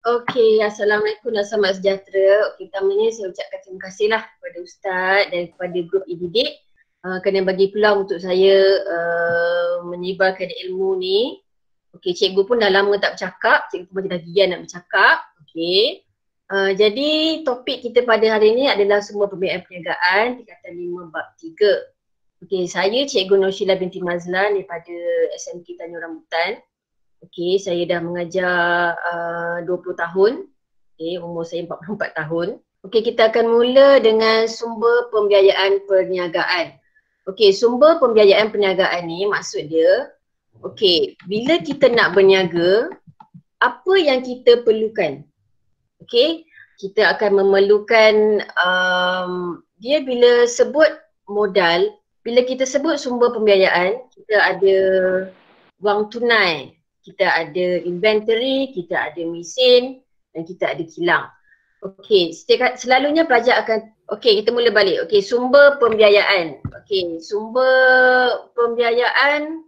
Okey, Assalamualaikum dan selamat sejahtera. Okey, pertamanya saya ucapkan terima kasihlah kepada Ustaz dan kepada grup e-didik uh, kerana bagi peluang untuk saya uh, menyebarkan ilmu ni. Okey, cikgu pun dah lama tak bercakap, cikgu pun dah gian nak bercakap. Okey. Uh, jadi topik kita pada hari ini adalah semua pembiayaan perniagaan tingkatan 5 bab 3. Okey, saya Cikgu Noshila binti Mazlan daripada SMK Tanjung Rambutan. Okey, saya dah mengajar uh, 20 tahun. Okey, umur saya 44 tahun. Okey, kita akan mula dengan sumber pembiayaan perniagaan. Okey, sumber pembiayaan perniagaan ni maksud dia okey, bila kita nak berniaga, apa yang kita perlukan? Okey, kita akan memerlukan um, dia bila sebut modal, bila kita sebut sumber pembiayaan, kita ada wang tunai, kita ada inventory, kita ada mesin dan kita ada kilang. Okey, selalunya pelajar akan okey kita mula balik. Okey, sumber pembiayaan. Okey, sumber pembiayaan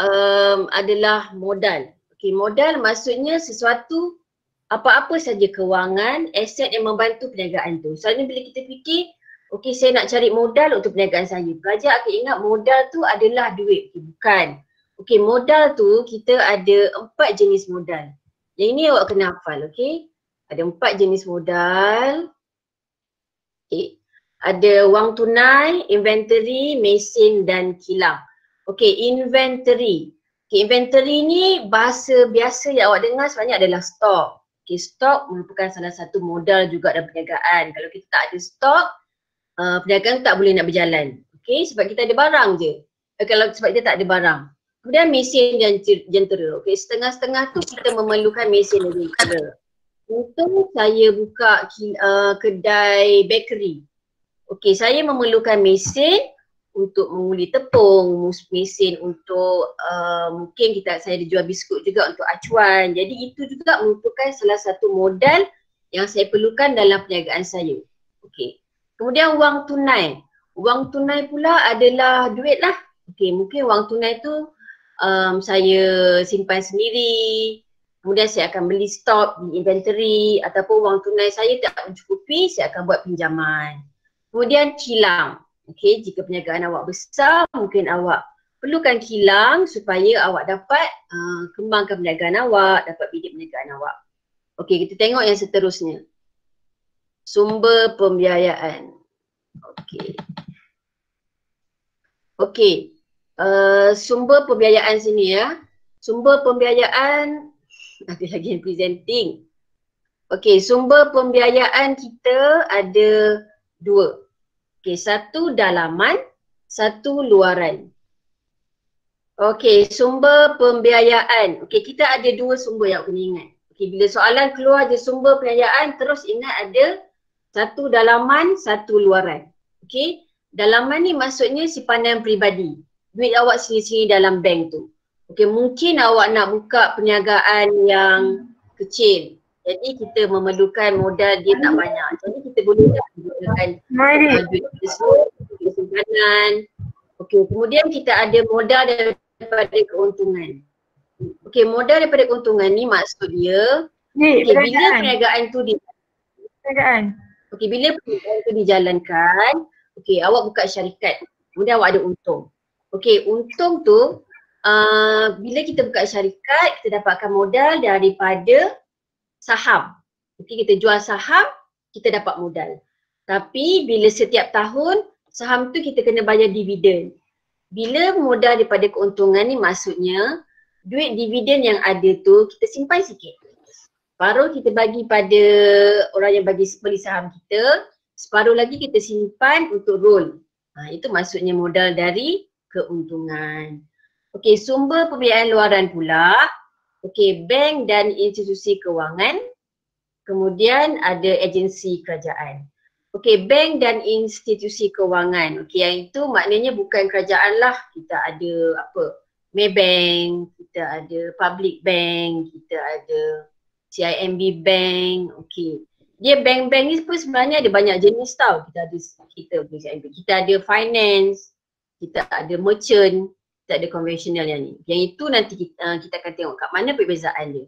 um, adalah modal. Okey, modal maksudnya sesuatu apa-apa saja kewangan, aset yang membantu perniagaan tu. Selalunya bila kita fikir, okey saya nak cari modal untuk perniagaan saya. Pelajar akan ingat modal tu adalah duit. Okay, bukan. Okey, modal tu kita ada empat jenis modal. Yang ini awak kena hafal, okey? Ada empat jenis modal. Okey. Ada wang tunai, inventory, mesin dan kilang. Okey, inventory. Okey, inventory ni bahasa biasa yang awak dengar sebenarnya adalah stok. Okey, stok merupakan salah satu modal juga dalam perniagaan. Kalau kita tak ada stok, uh, perniagaan tak boleh nak berjalan. Okey, sebab kita ada barang je. Uh, kalau sebab kita tak ada barang. Kemudian mesin dan jentera. Okey, setengah-setengah tu kita memerlukan mesin dan jentera. Untuk saya buka uh, kedai bakery. Okey, saya memerlukan mesin untuk menguli tepung, mesin untuk uh, mungkin kita saya jual biskut juga untuk acuan. Jadi itu juga merupakan salah satu modal yang saya perlukan dalam perniagaan saya. Okey. Kemudian wang tunai. Wang tunai pula adalah duit lah. Okey, mungkin wang tunai tu um, saya simpan sendiri. Kemudian saya akan beli stok di inventory ataupun wang tunai saya tak mencukupi saya akan buat pinjaman. Kemudian kilang. Okey jika perniagaan awak besar mungkin awak perlukan kilang supaya awak dapat uh, kembangkan perniagaan awak dapat bidik perniagaan awak. Okey kita tengok yang seterusnya. Sumber pembiayaan. Okey. Okey uh, sumber pembiayaan sini ya. Sumber pembiayaan ada lagi yang presenting. Okey, sumber pembiayaan kita ada dua. Okey, satu dalaman, satu luaran. Okey, sumber pembiayaan. Okey, kita ada dua sumber yang kena ingat. Okey, bila soalan keluar je sumber pembiayaan, terus ingat ada satu dalaman, satu luaran. Okey, dalaman ni maksudnya simpanan peribadi duit awak sendiri-sendiri dalam bank tu. Okey, mungkin awak nak buka perniagaan yang kecil. Jadi kita memerlukan modal dia tak banyak. Jadi kita boleh gunakan uh, duit tersebut, simpanan. Okey, kemudian kita ada modal daripada keuntungan. Okey, modal daripada keuntungan ni maksud dia okay, bila perniagaan tu di perniagaan. Okey, bila perniagaan tu dijalankan, okey, awak buka syarikat. Kemudian awak ada untung. Okey, untung tu uh, bila kita buka syarikat, kita dapatkan modal daripada saham. Okey, kita jual saham, kita dapat modal. Tapi bila setiap tahun, saham tu kita kena bayar dividen. Bila modal daripada keuntungan ni maksudnya, duit dividen yang ada tu kita simpan sikit. Separuh kita bagi pada orang yang bagi beli saham kita, separuh lagi kita simpan untuk roll. Ha, itu maksudnya modal dari keuntungan. Okey, sumber pembiayaan luaran pula. Okey, bank dan institusi kewangan. Kemudian ada agensi kerajaan. Okey, bank dan institusi kewangan. Okey, yang itu maknanya bukan kerajaan lah. Kita ada apa? Maybank, kita ada Public Bank, kita ada CIMB Bank. Okey. Dia bank-bank ni pun sebenarnya ada banyak jenis tau. Kita ada kita CIMB. Kita ada finance, kita ada merchant, kita ada konvensional yang ni. Yang itu nanti kita, uh, kita akan tengok kat mana perbezaan dia.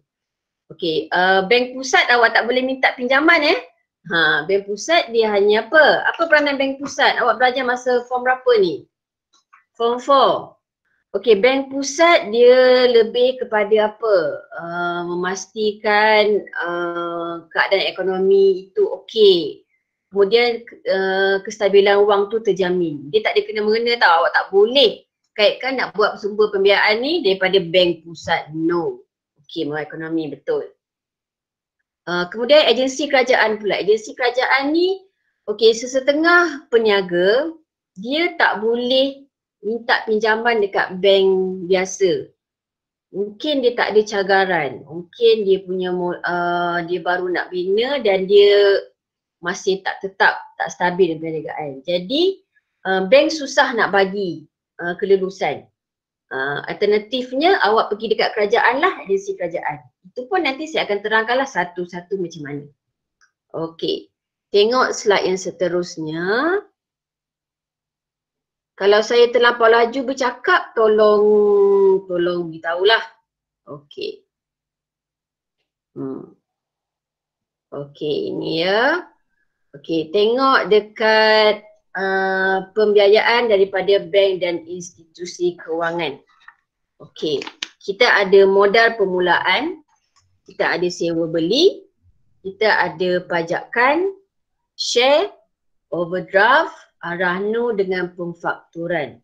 Okey, uh, bank pusat awak tak boleh minta pinjaman eh. Ha, bank pusat dia hanya apa? Apa peranan bank pusat? Awak belajar masa form berapa ni? Form 4. Okey, bank pusat dia lebih kepada apa? Uh, memastikan uh, keadaan ekonomi itu okey. Kemudian uh, kestabilan wang tu terjamin. Dia tak ada kena mengena tau. Awak tak boleh kaitkan nak buat sumber pembiayaan ni daripada bank pusat. No. Okey, mengenai ekonomi betul. Uh, kemudian agensi kerajaan pula. Agensi kerajaan ni okey sesetengah peniaga dia tak boleh minta pinjaman dekat bank biasa. Mungkin dia tak ada cagaran. Mungkin dia punya uh, dia baru nak bina dan dia masih tak tetap, tak stabil perniagaan. Jadi uh, bank susah nak bagi uh, kelulusan. Uh, alternatifnya awak pergi dekat kerajaan lah, agensi kerajaan. Itu pun nanti saya akan terangkanlah satu-satu macam mana. Okey. Tengok slide yang seterusnya. Kalau saya terlampau laju bercakap, tolong tolong beritahulah. Okey. Hmm. Okey, ini ya. Okey, tengok dekat uh, pembiayaan daripada bank dan institusi kewangan. Okey, kita ada modal permulaan, kita ada sewa beli, kita ada pajakan, share, overdraft, arahnu dengan pemfakturan.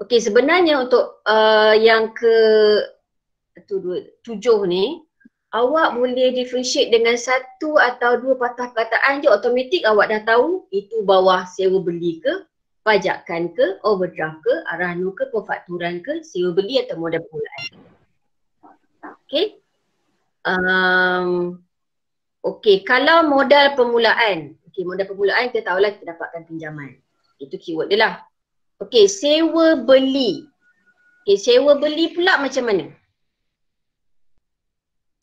Okey, sebenarnya untuk uh, yang ke tu, tujuh ni, awak boleh differentiate dengan satu atau dua patah perkataan je automatik awak dah tahu itu bawah sewa beli ke, pajakan ke, overdraft ke, arahnu ke, pemfakturan ke, sewa beli atau modal permulaan. Okay. Um, okay, kalau modal permulaan, okay, modal permulaan kita tahulah kita dapatkan pinjaman. Itu keyword dia lah. Okay, sewa beli. Okay, sewa beli pula macam mana?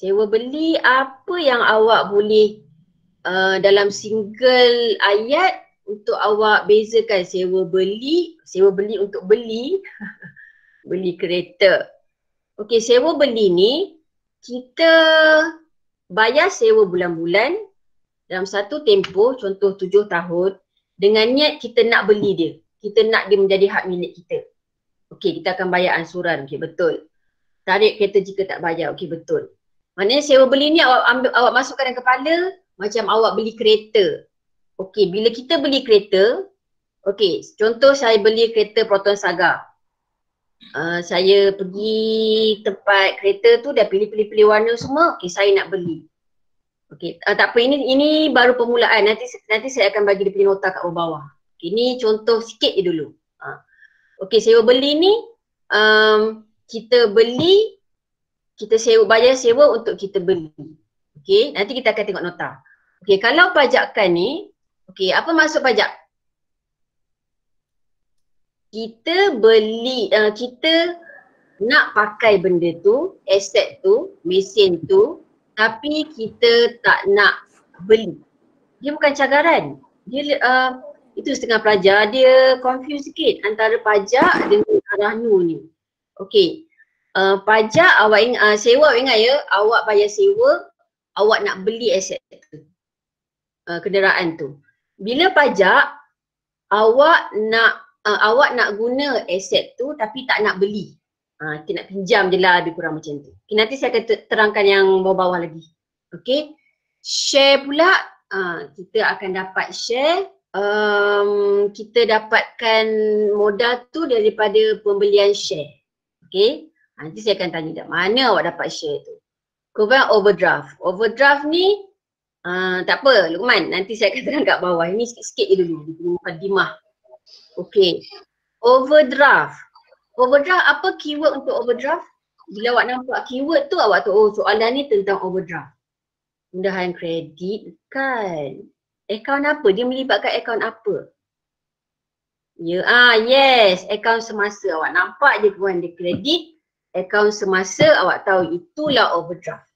Sewa beli apa yang awak boleh uh, dalam single ayat untuk awak bezakan sewa beli, sewa beli untuk beli, beli kereta. Okey, sewa beli ni kita bayar sewa bulan-bulan dalam satu tempoh, contoh tujuh tahun dengan niat kita nak beli dia. Kita nak dia menjadi hak milik kita. Okey, kita akan bayar ansuran. Okey, betul. Tarik kereta jika tak bayar. Okey, betul. Maknanya sewa beli ni awak ambil awak masukkan dalam kepala macam awak beli kereta. Okey, bila kita beli kereta, okey, contoh saya beli kereta Proton Saga. Uh, saya pergi tempat kereta tu dah pilih-pilih-pilih warna semua, okey saya nak beli. Okey, uh, tak apa ini ini baru permulaan. Nanti nanti saya akan bagi dia punya nota kat bawah. Okay, ini contoh sikit je dulu. Uh. Okey, sewa beli ni um, kita beli kita sewa bayar sewa untuk kita beli. Okey, nanti kita akan tengok nota. Okey, kalau pajakan ni, okey, apa maksud pajak? Kita beli, uh, kita nak pakai benda tu, aset tu, mesin tu, tapi kita tak nak beli. Dia bukan cagaran. Dia uh, itu setengah pelajar dia confuse sikit antara pajak dengan arahnu ni. Okey uh, pajak awak ingat, uh, sewa awak ingat ya, awak bayar sewa, awak nak beli aset tu, uh, kenderaan tu. Bila pajak, awak nak uh, awak nak guna aset tu tapi tak nak beli. Uh, kita nak pinjam je lah lebih kurang macam tu. Okay, nanti saya akan terangkan yang bawah-bawah lagi. Okay. Share pula, uh, kita akan dapat share. Um, kita dapatkan modal tu daripada pembelian share. Okay. Nanti saya akan tanya dah mana awak dapat share tu. Kemudian overdraft. Overdraft ni uh, tak apa Lukman nanti saya akan terang kat bawah. Ini sikit-sikit je dulu. Di mukadimah. Okay. Overdraft. Overdraft apa keyword untuk overdraft? Bila awak nampak keyword tu awak tu oh soalan ni tentang overdraft. Pindahan kredit kan. Akaun apa? Dia melibatkan akaun apa? Ya, ah yes, akaun semasa awak nampak je kawan dia kredit akaun semasa awak tahu itulah overdraft.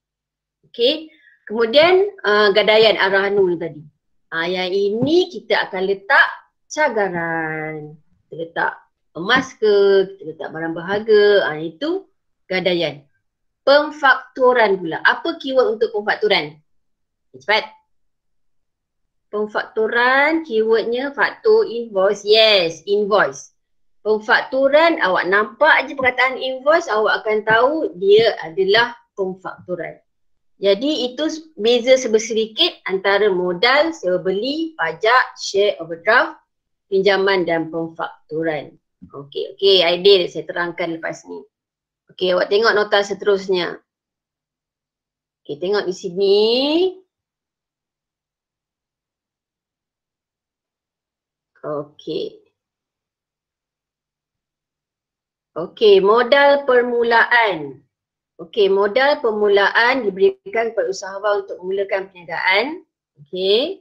Okay. Kemudian uh, gadaian arahanu tadi. Uh, yang ini kita akan letak cagaran. Kita letak emas ke, kita letak barang berharga. Uh, itu gadaian. Pemfakturan pula. Apa keyword untuk pemfakturan? Cepat. Pemfakturan keywordnya faktur invoice. Yes, invoice. Pemfakturan awak nampak aja perkataan invoice awak akan tahu dia adalah pemfakturan. Jadi itu beza sebersedikit antara modal, sewa beli, pajak, share, overdraft, pinjaman dan pemfakturan. Okey, okey, idea saya terangkan lepas ni. Okey, awak tengok nota seterusnya. Okey, tengok di sini. Okey. Okey, modal permulaan. Okey, modal permulaan diberikan kepada usahawan untuk memulakan perniagaan. Okey.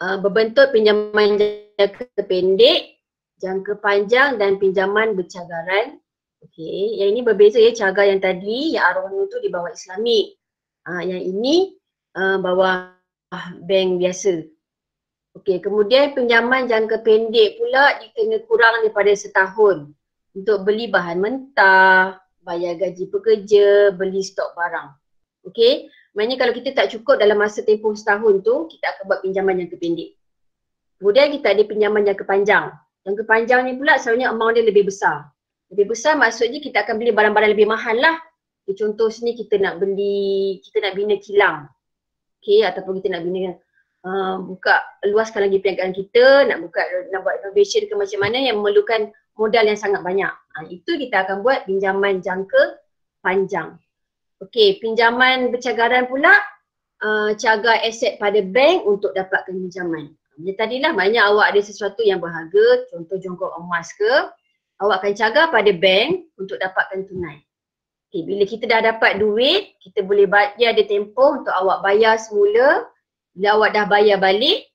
Uh, berbentuk pinjaman jangka pendek, jangka panjang dan pinjaman bercagaran. Okey, yang ini berbeza ya cagar yang tadi yang arwah itu di bawah Islamik. Uh, yang ini uh, bawah bank biasa. Okey, kemudian pinjaman jangka pendek pula dikena kurang daripada setahun untuk beli bahan mentah, bayar gaji pekerja, beli stok barang. Okey, maknanya kalau kita tak cukup dalam masa tempoh setahun tu, kita akan buat pinjaman jangka pendek. Kemudian kita ada pinjaman jangka panjang. Jangka panjang ni pula selalunya amount dia lebih besar. Lebih besar maksudnya kita akan beli barang-barang lebih mahal lah. Contoh sini kita nak beli, kita nak bina kilang. Okey, ataupun kita nak bina uh, buka luaskan lagi perniagaan kita, nak buka nak buat renovation ke macam mana yang memerlukan modal yang sangat banyak. Uh, itu kita akan buat pinjaman jangka panjang. Okey, pinjaman bercagaran pula uh, cagar aset pada bank untuk dapatkan pinjaman. Macam tadilah banyak awak ada sesuatu yang berharga, contoh jongkok emas ke, awak akan cagar pada bank untuk dapatkan tunai. Okay, bila kita dah dapat duit, kita boleh bayar ada tempoh untuk awak bayar semula bila awak dah bayar balik,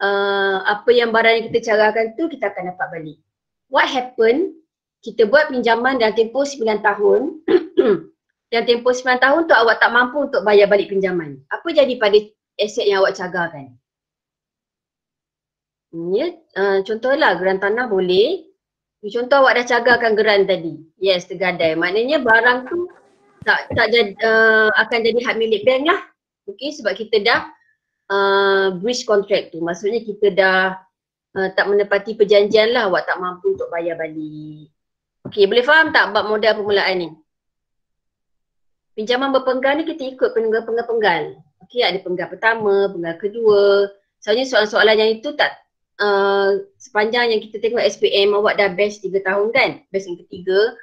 uh, apa yang barang yang kita carakan tu kita akan dapat balik. What happen, kita buat pinjaman dalam tempoh 9 tahun, dan tempoh 9 tahun tu awak tak mampu untuk bayar balik pinjaman. Apa jadi pada aset yang awak cagarkan? Ya, uh, contohlah geran tanah boleh. Contoh awak dah cagarkan geran tadi. Yes, tergadai. Maknanya barang tu tak tak jadi, uh, akan jadi hak milik bank lah. Okay, sebab kita dah uh, breach contract tu. Maksudnya kita dah uh, tak menepati perjanjian lah awak tak mampu untuk bayar balik. Okay boleh faham tak bab modal permulaan ni? Pinjaman berpenggal ni kita ikut penggal-penggal. Okay ada penggal pertama, penggal kedua. Soalnya soalan-soalan yang itu tak uh, sepanjang yang kita tengok SPM awak dah best 3 tahun kan? Best yang ketiga.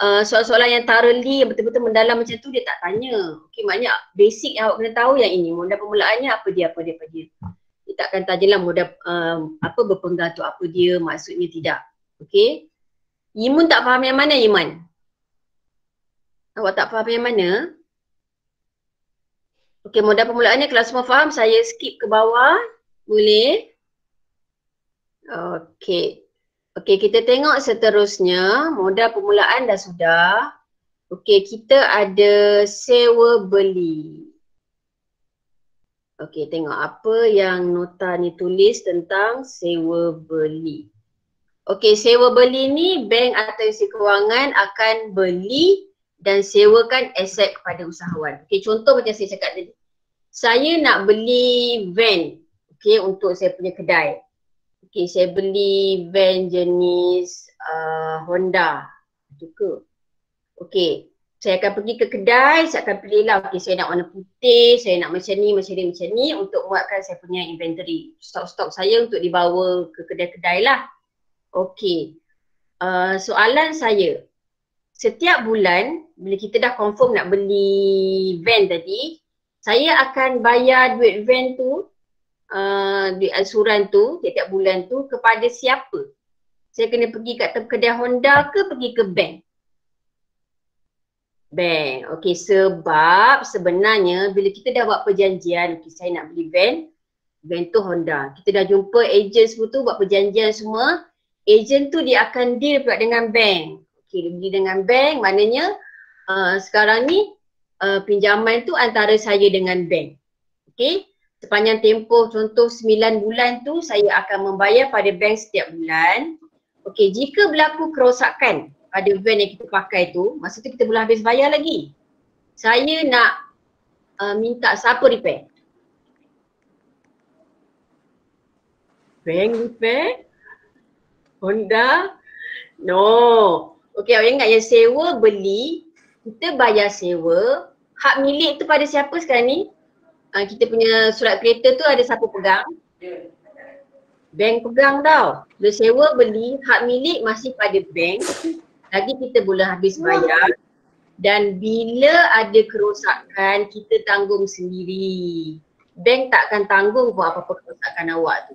Uh, soalan-soalan yang thoroughly yang betul-betul mendalam macam tu dia tak tanya. Okey maknanya basic yang awak kena tahu yang ini modal permulaannya apa dia apa dia apa dia. Dia tak akan tanyalah modal um, apa berpenggal tu apa dia maksudnya tidak. Okey. Imun tak faham yang mana Iman? Awak tak faham yang mana? Okey modal permulaannya kalau semua faham saya skip ke bawah. Boleh? Okey. Okey, kita tengok seterusnya. Modal permulaan dah sudah. Okey, kita ada sewa beli. Okey, tengok apa yang nota ni tulis tentang sewa beli. Okey, sewa beli ni bank atau institusi kewangan akan beli dan sewakan aset kepada usahawan. Okey, contoh macam saya cakap tadi. Saya nak beli van okey untuk saya punya kedai. Okay, saya beli van jenis uh, Honda. Itu ke? Okay, saya akan pergi ke kedai, saya akan pilih lah. Okay, saya nak warna putih, saya nak macam ni, macam ni, macam ni untuk muatkan saya punya inventory. Stok-stok saya untuk dibawa ke kedai-kedai lah. Okay, uh, soalan saya. Setiap bulan, bila kita dah confirm nak beli van tadi, saya akan bayar duit van tu uh, duit ansuran tu tiap-tiap bulan tu kepada siapa? Saya kena pergi kat kedai Honda ke pergi ke bank? Bank. Okey sebab sebenarnya bila kita dah buat perjanjian, okay, saya nak beli van, van tu Honda. Kita dah jumpa agent semua tu buat perjanjian semua. Agent tu dia akan deal pula dengan bank. Okey dia beli dengan bank maknanya uh, sekarang ni uh, pinjaman tu antara saya dengan bank. Okey sepanjang tempoh contoh 9 bulan tu saya akan membayar pada bank setiap bulan. Okey, jika berlaku kerosakan pada van yang kita pakai tu, masa tu kita boleh habis bayar lagi. Saya nak uh, minta siapa repair? Bank repair? Honda? No. Okay, awak ingat yang sewa beli, kita bayar sewa, hak milik tu pada siapa sekarang ni? Uh, kita punya surat kereta tu ada siapa pegang? Bank pegang tau. Bila sewa beli, hak milik masih pada bank. Lagi kita boleh habis bayar. Dan bila ada kerosakan, kita tanggung sendiri. Bank tak akan tanggung pun apa-apa kerosakan awak tu.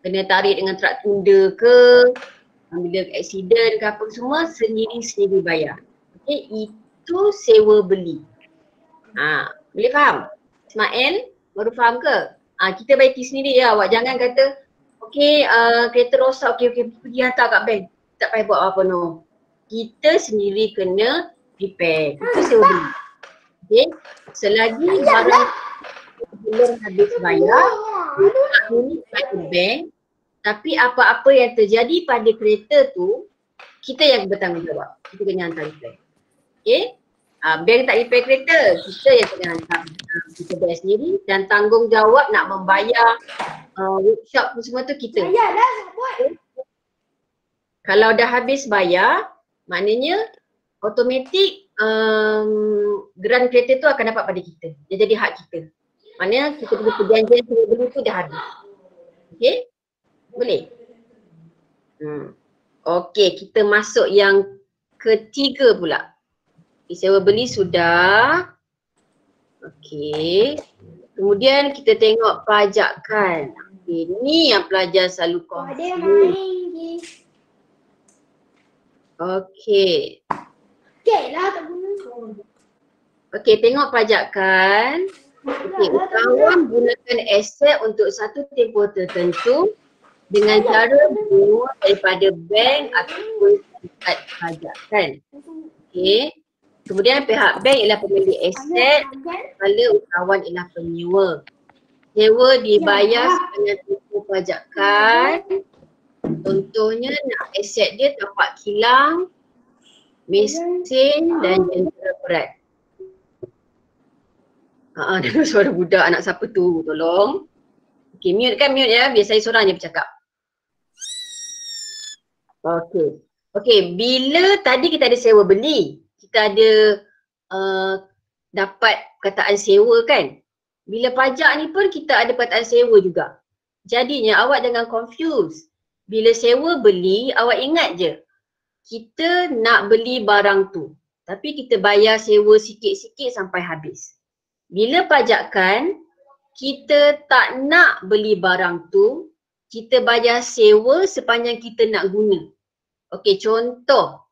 Kena tarik dengan trak tunda ke, bila accident ke apa semua, sendiri-sendiri bayar. Okay, itu sewa beli. Ha, boleh faham? Ismail, baru faham ke? Ha, kita baiki sendiri ya awak. Jangan kata, okay uh, kereta rosak, okay, okay, pergi hantar kat bank. Tak payah buat apa no. Kita sendiri kena repair. Itu beli. Okay, selagi barang belum habis bayar, ini pada bank. Tapi apa-apa yang terjadi pada kereta tu, kita yang bertanggungjawab. Kita kena hantar repair. Okay, uh, bank tak repair kereta, kita yang kena hantar. Uh, kita bayar sendiri dan tanggungjawab nak membayar uh, workshop tu semua tu kita. Bayarlah okay. Kalau dah habis bayar, maknanya automatik um, geran kereta tu akan dapat pada kita. Dia jadi hak kita. Maknanya kita punya perjanjian sewa beli tu dah habis. Okay? Boleh? Hmm. Okay, kita masuk yang ketiga pula. Sewa beli sudah. Okay. Kemudian kita tengok pajakan. Okay, ni yang pelajar selalu confuse. Okay. Okay lah tak guna. Okay, tengok pajakan. Okay, usahawan gunakan aset untuk satu tempoh tertentu dengan cara bunga daripada bank ataupun syarikat pajakan. Okay. Kemudian pihak bank ialah pemilik aset, kepala usahawan ialah penyewa. Sewa dibayar sepanjang tempoh pajakan. Contohnya nak aset dia tapak kilang, mesin dan jentera berat. Haa, dengar suara budak anak siapa tu, tolong. Okay, mute kan mute ya, biar saya seorang je bercakap. Okay. Okay, bila tadi kita ada sewa beli, kita ada uh, dapat perkataan sewa kan. Bila pajak ni pun kita ada perkataan sewa juga. Jadinya awak jangan confuse. Bila sewa beli, awak ingat je. Kita nak beli barang tu. Tapi kita bayar sewa sikit-sikit sampai habis. Bila pajakkan, kita tak nak beli barang tu, kita bayar sewa sepanjang kita nak guna. Okey, contoh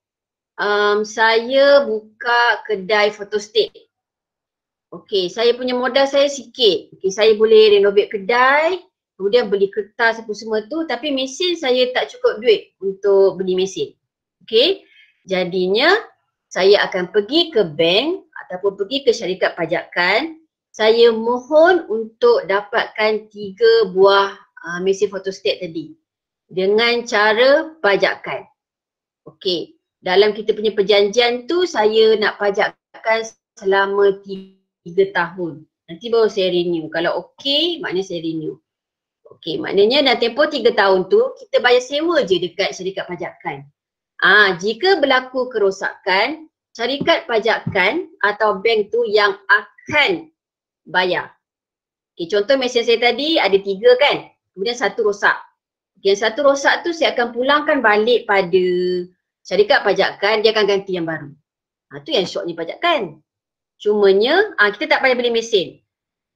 um, saya buka kedai photostat. Okey, saya punya modal saya sikit. Okey, saya boleh renovate kedai, kemudian beli kertas apa semua tu tapi mesin saya tak cukup duit untuk beli mesin. Okey, jadinya saya akan pergi ke bank ataupun pergi ke syarikat pajakan. Saya mohon untuk dapatkan tiga buah uh, mesin photostat tadi dengan cara pajakan. Okey, dalam kita punya perjanjian tu saya nak pajakkan selama tiga tahun. Nanti baru saya renew. Kalau okey, maknanya saya renew. Okey, maknanya dalam tempoh tiga tahun tu kita bayar sewa je dekat syarikat pajakan. Ah, jika berlaku kerosakan, syarikat pajakan atau bank tu yang akan bayar. Okey, contoh mesin saya tadi ada tiga kan? Kemudian satu rosak. Yang satu rosak tu saya akan pulangkan balik pada syarikat pajakan dia akan ganti yang baru. Ha, tu yang syoknya pajakan. Cumanya ha, kita tak payah beli mesin.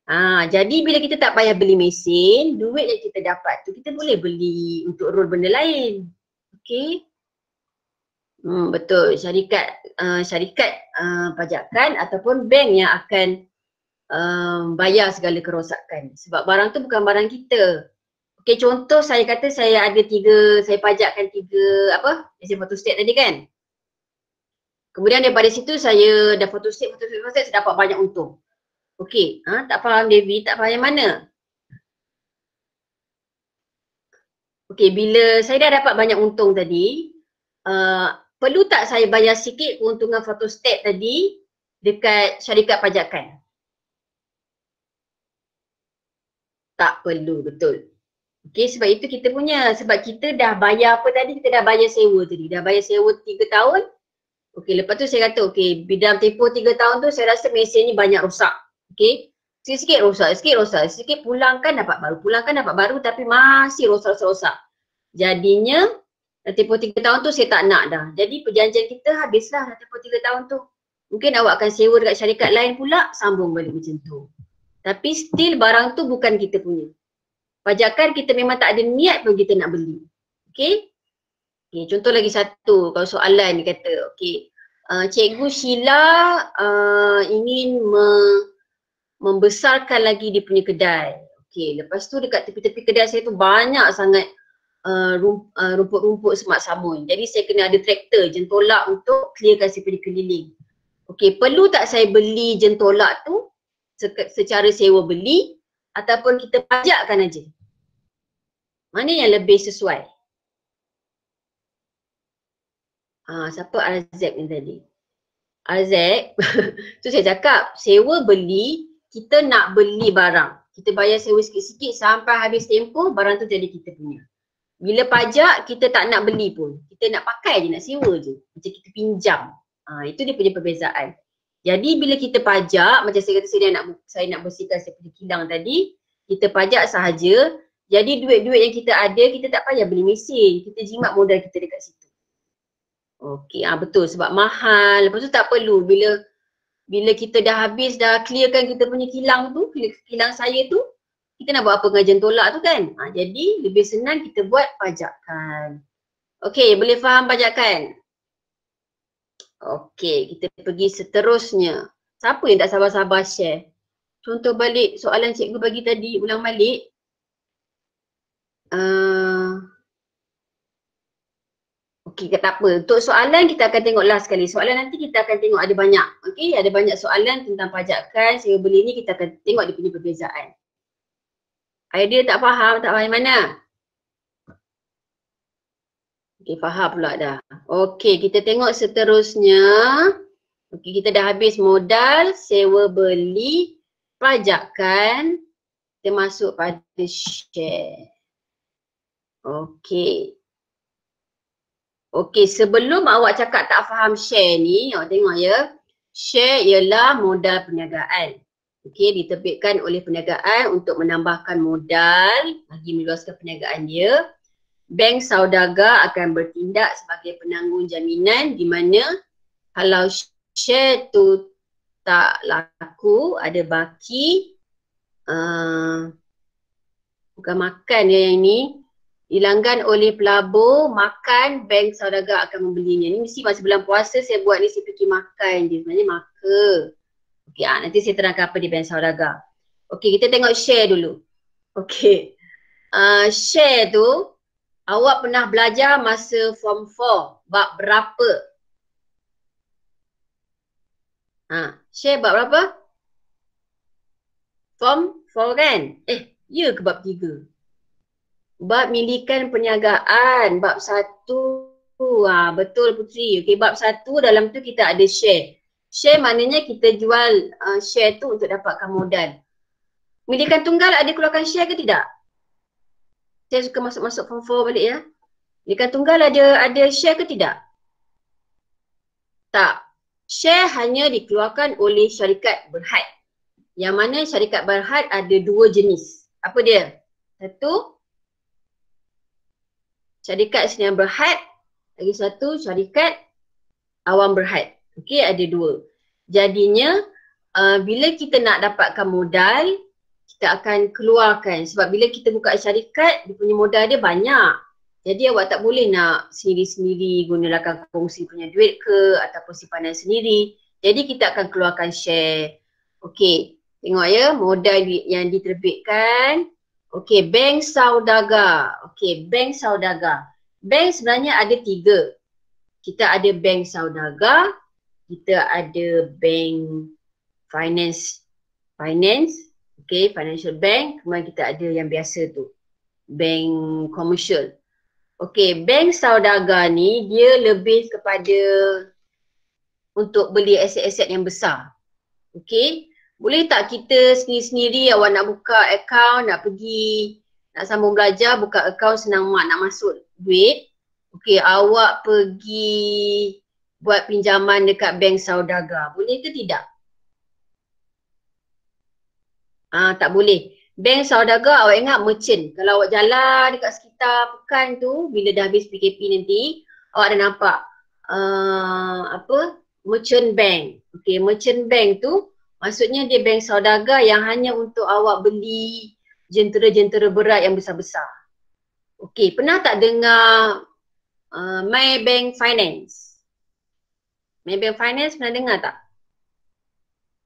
Ha, jadi bila kita tak payah beli mesin, duit yang kita dapat tu kita boleh beli untuk roll benda lain. Okay. Hmm, betul. Syarikat uh, syarikat uh, pajakan ataupun bank yang akan uh, bayar segala kerosakan. Sebab barang tu bukan barang kita. Okay contoh saya kata saya ada tiga, saya pajakkan tiga apa, mesin photostat tadi kan. Kemudian daripada situ saya dah photostat, photostat, photostat, saya dapat banyak untung. Okay, ha, tak faham Devi, tak faham yang mana? Okay, bila saya dah dapat banyak untung tadi, uh, perlu tak saya bayar sikit keuntungan photostat tadi dekat syarikat pajakan? Tak perlu, betul. Okey, sebab itu kita punya. Sebab kita dah bayar apa tadi? Kita dah bayar sewa tadi. Dah bayar sewa tiga tahun. Okey, lepas tu saya kata, okey, bidang tempoh tiga tahun tu saya rasa mesin ni banyak rosak. Okey, sikit-sikit rosak, sikit rosak, sikit pulangkan dapat baru. Pulangkan dapat baru tapi masih rosak-rosak. Jadinya, tempoh tiga tahun tu saya tak nak dah. Jadi perjanjian kita habislah tempoh tiga tahun tu. Mungkin awak akan sewa dekat syarikat lain pula, sambung balik macam tu. Tapi still barang tu bukan kita punya. Pajakan kita memang tak ada niat pun kita nak beli. Okay? okay contoh lagi satu kalau soalan ni kata, okay. Uh, Cikgu Sheila uh, ingin me membesarkan lagi dia punya kedai. Okay, lepas tu dekat tepi-tepi kedai saya tu banyak sangat uh, uh rumput-rumput semak samun. Jadi saya kena ada traktor jentolak untuk clearkan si keliling. Okay, perlu tak saya beli jentolak tu secara sewa beli ataupun kita pajakkan aja. Mana yang lebih sesuai? Ah, siapa Azek ni tadi? Azek, tu saya cakap sewa beli, kita nak beli barang. Kita bayar sewa sikit-sikit sampai habis tempoh, barang tu jadi kita punya. Bila pajak, kita tak nak beli pun. Kita nak pakai je, nak sewa je. Macam kita pinjam. Ah, itu dia punya perbezaan. Jadi bila kita pajak, macam saya kata saya nak saya nak bersihkan saya punya kilang tadi, kita pajak sahaja. Jadi duit-duit yang kita ada, kita tak payah beli mesin. Kita jimat modal kita dekat situ. Okey, ah betul sebab mahal. Lepas tu tak perlu bila bila kita dah habis dah clearkan kita punya kilang tu, kilang saya tu, kita nak buat apa pengajian tolak tu kan? Ha, jadi lebih senang kita buat pajakan. Okey, boleh faham pajakan? Okey, kita pergi seterusnya. Siapa yang tak sabar-sabar share? Contoh balik soalan cikgu bagi tadi, ulang balik. Uh, Okey, tak apa. Untuk soalan kita akan tengok last sekali. Soalan nanti kita akan tengok ada banyak. Okey, ada banyak soalan tentang pajakan, sewa beli ni kita akan tengok dia punya perbezaan. Idea tak faham, tak faham mana? Okey, faham pula dah. Okey, kita tengok seterusnya. Okey, kita dah habis modal, sewa beli, pajakan. Kita masuk pada share. Okey. Okey, sebelum awak cakap tak faham share ni, awak tengok ya. Share ialah modal perniagaan. Okey, diterbitkan oleh perniagaan untuk menambahkan modal bagi meluaskan perniagaan dia bank saudagar akan bertindak sebagai penanggung jaminan di mana kalau share tu tak laku, ada baki, uh, bukan makan dia yang ini, dilanggan oleh pelabur, makan, bank saudagar akan membelinya. Ni mesti masa bulan puasa saya buat ni saya fikir makan je, sebenarnya maka. Okey, ah, nanti saya terangkan apa di bank saudagar. Okey, kita tengok share dulu. Okey, uh, share tu Awak pernah belajar masa form 4 bab berapa? Ha, share bab berapa? Form 4 kan? Eh, ya ke bab 3? Bab milikan perniagaan, bab 1. Ha, betul Putri. Okey, bab 1 dalam tu kita ada share. Share maknanya kita jual uh, share tu untuk dapatkan modal. Milikan tunggal ada keluarkan share ke tidak? saya suka masuk-masuk form 4 balik ya. Dekat tunggal ada ada share ke tidak? Tak. Share hanya dikeluarkan oleh syarikat berhad. Yang mana syarikat berhad ada dua jenis. Apa dia? Satu, syarikat senior berhad. Lagi satu, syarikat awam berhad. Okey, ada dua. Jadinya, uh, bila kita nak dapatkan modal, kita akan keluarkan sebab bila kita buka syarikat dia punya modal dia banyak jadi awak tak boleh nak sendiri-sendiri gunakan kongsi punya duit ke ataupun simpanan sendiri jadi kita akan keluarkan share okey tengok ya modal yang diterbitkan okey bank saudagar okey bank saudagar bank sebenarnya ada tiga kita ada bank saudagar kita ada bank finance finance Okay, financial bank, kemudian kita ada yang biasa tu. Bank commercial. Okay, bank saudagar ni dia lebih kepada untuk beli aset-aset yang besar. Okay. Boleh tak kita sendiri-sendiri awak nak buka account, nak pergi, nak sambung belajar, buka account senang mak nak masuk duit. Okay, awak pergi buat pinjaman dekat bank saudagar. Boleh ke tidak? Ah, tak boleh. Bank saudagar awak ingat merchant. Kalau awak jalan dekat sekitar pekan tu, bila dah habis PKP nanti, awak ada nampak uh, apa merchant bank. Okay, merchant bank tu Maksudnya dia bank saudagar yang hanya untuk awak beli jentera-jentera berat yang besar-besar. Okey, pernah tak dengar uh, Maybank Finance? Maybank Finance pernah dengar tak?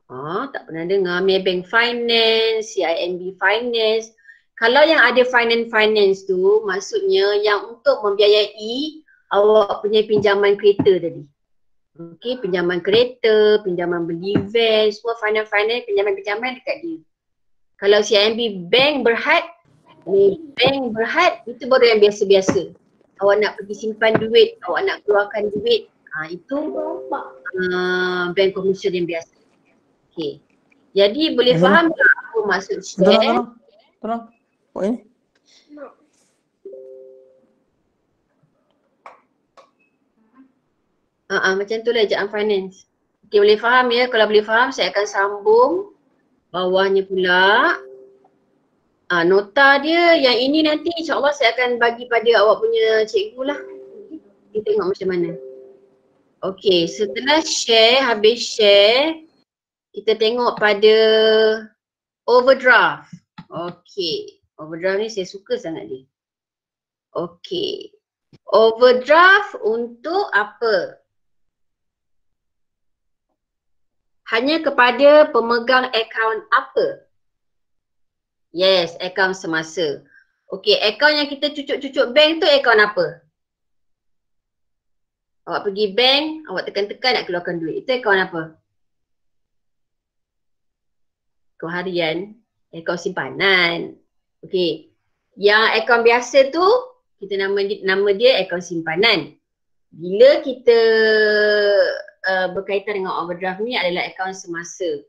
Oh, tak pernah dengar Maybank Finance, CIMB Finance. Kalau yang ada finance-finance tu maksudnya yang untuk membiayai awak punya pinjaman kereta tadi. Okey, pinjaman kereta, pinjaman beli van, semua finance-finance, pinjaman-pinjaman dekat dia. Kalau CIMB bank berhad, ni bank berhad, itu baru yang biasa-biasa. Awak nak pergi simpan duit, awak nak keluarkan duit, ha, itu uh, bank komersial yang biasa. Okey. Jadi boleh faham tak apa maksud share? Tolong, tolong. Tolong. ini. Uh, uh, macam tu lah ejaan finance. Okay boleh faham ya, kalau boleh faham saya akan sambung bawahnya pula. Uh, nota dia yang ini nanti insyaAllah saya akan bagi pada awak punya cikgu lah. Kita tengok macam mana. Okay setelah share, habis share, kita tengok pada overdraft. Okay, overdraft ni saya suka sangat dia. Okay, overdraft untuk apa? Hanya kepada pemegang akaun apa? Yes, akaun semasa. Okey, akaun yang kita cucuk-cucuk bank tu akaun apa? Awak pergi bank, awak tekan-tekan nak keluarkan duit. Itu akaun apa? Akaun harian, akaun simpanan. Okey. Yang akaun biasa tu, kita nama nama dia akaun simpanan. Bila kita uh, berkaitan dengan overdraft ni adalah akaun semasa.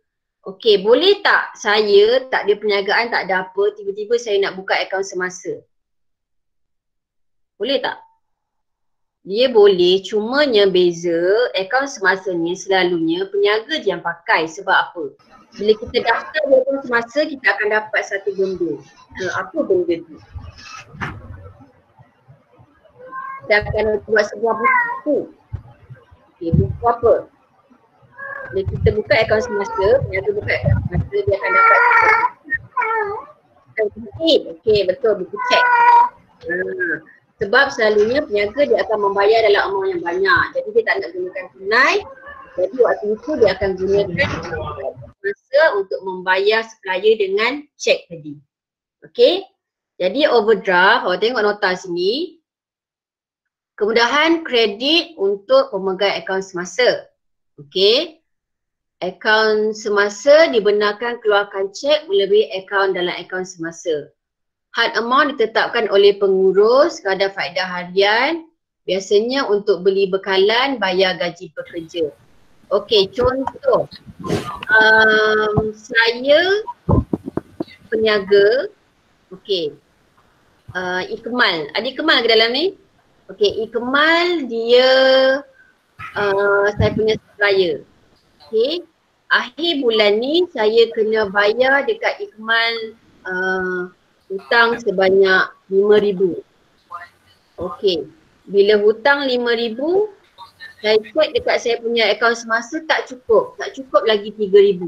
Okey, boleh tak saya tak ada perniagaan, tak ada apa, tiba-tiba saya nak buka akaun semasa? Boleh tak? Dia boleh, cumanya beza akaun semasa ni selalunya peniaga je yang pakai sebab apa? Bila kita daftar akaun semasa, kita akan dapat satu benda. Uh, apa benda tu? Kita akan buat sebuah buku Okay, buku apa? Bila kita buka akaun semasa, peniaga buka akaun semasa, dia akan dapat Okay, betul, buku cek. Ha. Sebab selalunya peniaga dia akan membayar dalam amount yang banyak. Jadi dia tak nak gunakan tunai. Jadi waktu itu dia akan gunakan masa untuk membayar supplier dengan cek tadi. Okay. Jadi overdraft, awak tengok nota sini. Kemudahan kredit untuk pemegang akaun semasa. Okey. Akaun semasa dibenarkan keluarkan cek melebihi akaun dalam akaun semasa. Had amount ditetapkan oleh pengurus kadar faedah harian biasanya untuk beli bekalan bayar gaji pekerja. Okey, contoh um, saya peniaga okey uh, Ikmal. Ada Ikmal ke dalam ni? Okay, Ikmal dia uh, saya punya supplier. Okay, akhir bulan ni saya kena bayar dekat Ikmal uh, hutang sebanyak RM5,000. Okay, bila hutang RM5,000, saya cek dekat saya punya akaun semasa tak cukup. Tak cukup lagi RM3,000.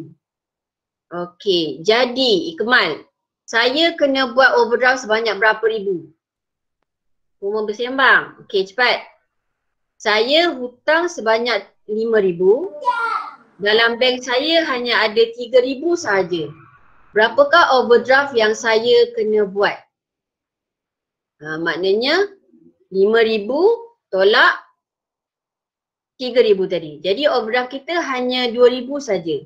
Okay, jadi Ikmal, saya kena buat overdraft sebanyak berapa ribu? Rumah bersembang. Okey cepat. Saya hutang sebanyak RM5,000. Dalam bank saya hanya ada RM3,000 sahaja. Berapakah overdraft yang saya kena buat? Ha, maknanya RM5,000 tolak RM3,000 tadi. Jadi overdraft kita hanya RM2,000 saja.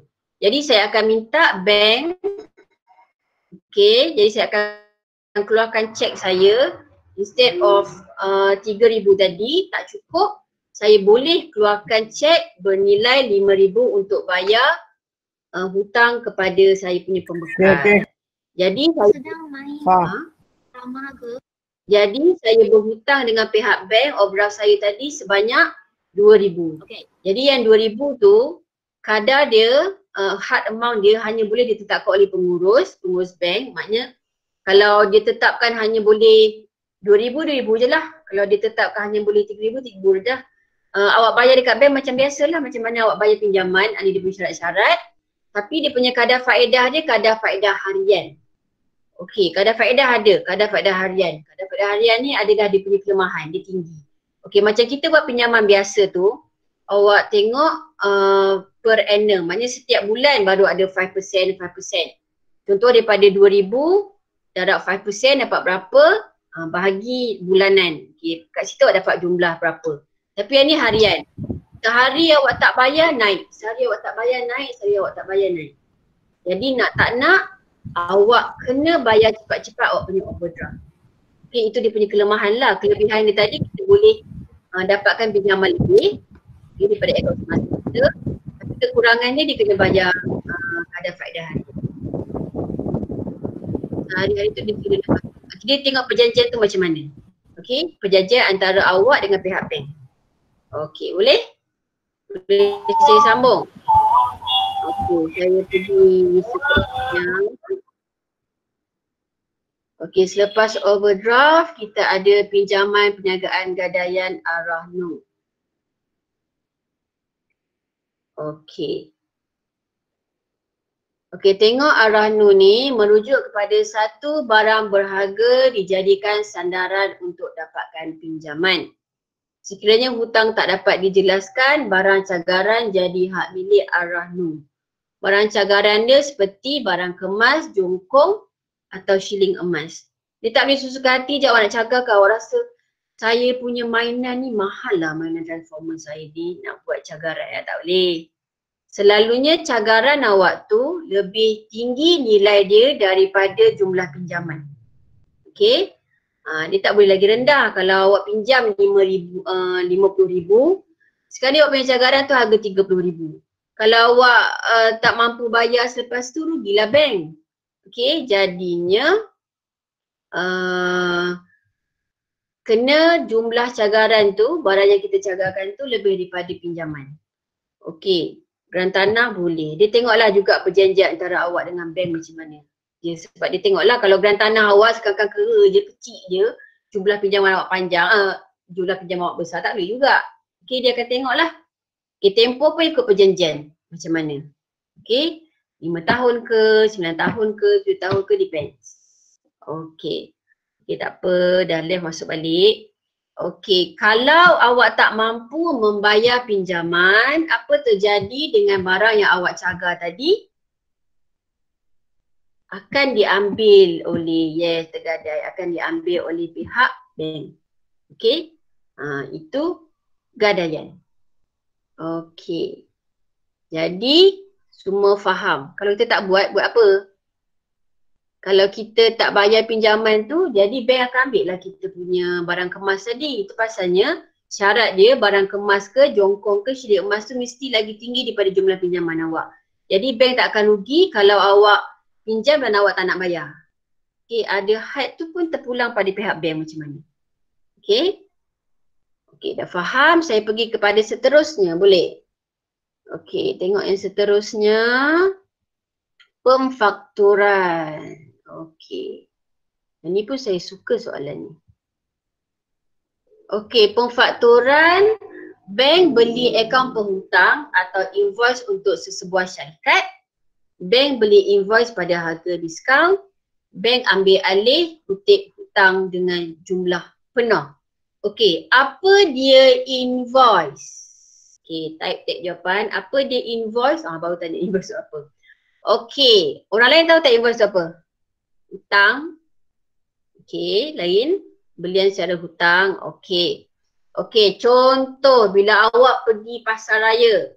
Jadi saya akan minta bank Okay, jadi saya akan keluarkan cek saya instead of uh, 3000 tadi tak cukup saya boleh keluarkan cek bernilai RM5,000 untuk bayar uh, hutang kepada saya punya pembekal. Okay, okay. Jadi saya sedang main ha? ramah ke? Jadi saya berhutang dengan pihak bank overdraft saya tadi sebanyak RM2,000. Okay. Jadi yang RM2,000 tu kadar dia uh, hard amount dia hanya boleh ditetapkan oleh pengurus, pengurus bank. Maknanya kalau dia tetapkan hanya boleh RM2,000, RM2,000 je lah. Kalau dia tetapkan hanya boleh RM3,000, RM3,000 je lah. Uh, awak bayar dekat bank macam biasalah macam mana awak bayar pinjaman, ada dia punya syarat-syarat. Tapi dia punya kadar faedah dia kadar faedah harian. Okey, kadar faedah ada, kadar faedah harian. Kadar faedah harian ni ada dah dia punya kelemahan, dia tinggi. Okey, macam kita buat pinjaman biasa tu, awak tengok uh, per annum. Maknanya setiap bulan baru ada 5%, 5%. Contoh daripada 2000, darab 5% dapat berapa, uh, bahagi bulanan. Okey, kat situ awak dapat jumlah berapa. Tapi yang ni harian. Sehari awak tak bayar, naik. Sehari awak tak bayar, naik. Sehari awak tak bayar, naik. Jadi nak tak nak, awak kena bayar cepat-cepat awak punya overdraft. Okay, itu dia punya kelemahan lah. Kelebihan dia tadi kita boleh uh, dapatkan pinjaman lebih okay, daripada semasa kita. Tapi kekurangannya dia kena bayar uh, kadar faedah hari. Hari-hari tu dia kena dapat. Dia tengok perjanjian tu macam mana. Okay, perjanjian antara awak dengan pihak bank. Okay, boleh? Boleh saya sambung? Okey, saya pergi seterusnya. Okey, selepas overdraft, kita ada pinjaman perniagaan gadaian arah nu. Okey. Okey, tengok arah nu ni merujuk kepada satu barang berharga dijadikan sandaran untuk dapatkan pinjaman. Sekiranya hutang tak dapat dijelaskan, barang cagaran jadi hak milik arah nu. Barang cagaran dia seperti barang kemas, jongkong atau shilling emas. Dia tak boleh susukan hati je awak nak cagar ke awak rasa saya punya mainan ni mahal lah mainan transformer saya ni nak buat cagaran ya tak boleh. Selalunya cagaran awak tu lebih tinggi nilai dia daripada jumlah pinjaman. Okay. Ha, dia tak boleh lagi rendah kalau awak pinjam RM50,000. Uh, sekarang awak punya cagaran tu harga RM30,000 kalau awak uh, tak mampu bayar selepas tu rugilah bank. Okey, jadinya uh, kena jumlah cagaran tu, barang yang kita cagarkan tu lebih daripada pinjaman. Okey, geran tanah boleh. Dia tengoklah juga perjanjian antara awak dengan bank macam mana. Dia sebab dia tengoklah kalau geran tanah awak sekarang kera je, kecil je, jumlah pinjaman awak panjang, uh, jumlah pinjaman awak besar tak boleh juga. Okey, dia akan tengoklah Okay, tempoh pun ikut perjanjian macam mana. Okay, lima tahun ke, sembilan tahun ke, tujuh tahun ke, depends. Okay, okay tak apa, dah left masuk balik. Okay, kalau awak tak mampu membayar pinjaman, apa terjadi dengan barang yang awak cagar tadi? Akan diambil oleh, yes tergadai, akan diambil oleh pihak bank. Okay, ha, itu gadaian. Okey. Jadi semua faham. Kalau kita tak buat, buat apa? Kalau kita tak bayar pinjaman tu, jadi bank akan ambil lah kita punya barang kemas tadi. Itu pasalnya syarat dia barang kemas ke, jongkong ke, syirik emas tu mesti lagi tinggi daripada jumlah pinjaman awak. Jadi bank tak akan rugi kalau awak pinjam dan awak tak nak bayar. Okay, ada had tu pun terpulang pada pihak bank macam mana. Okay. Okey, dah faham. Saya pergi kepada seterusnya. Boleh? Okey, tengok yang seterusnya. Pemfakturan. Okey. Ini pun saya suka soalan ni. Okey, pemfakturan. Bank beli akaun penghutang atau invoice untuk sesebuah syarikat. Bank beli invoice pada harga diskaun. Bank ambil alih kutip hutang dengan jumlah penuh. Okay, apa dia invoice? Okay, type tag jawapan. Apa dia invoice? Ah, baru tanya invoice apa. Okay, orang lain tahu tak invoice apa? Hutang. Okay, lain. Belian secara hutang. Okay. Okay, contoh bila awak pergi pasar raya.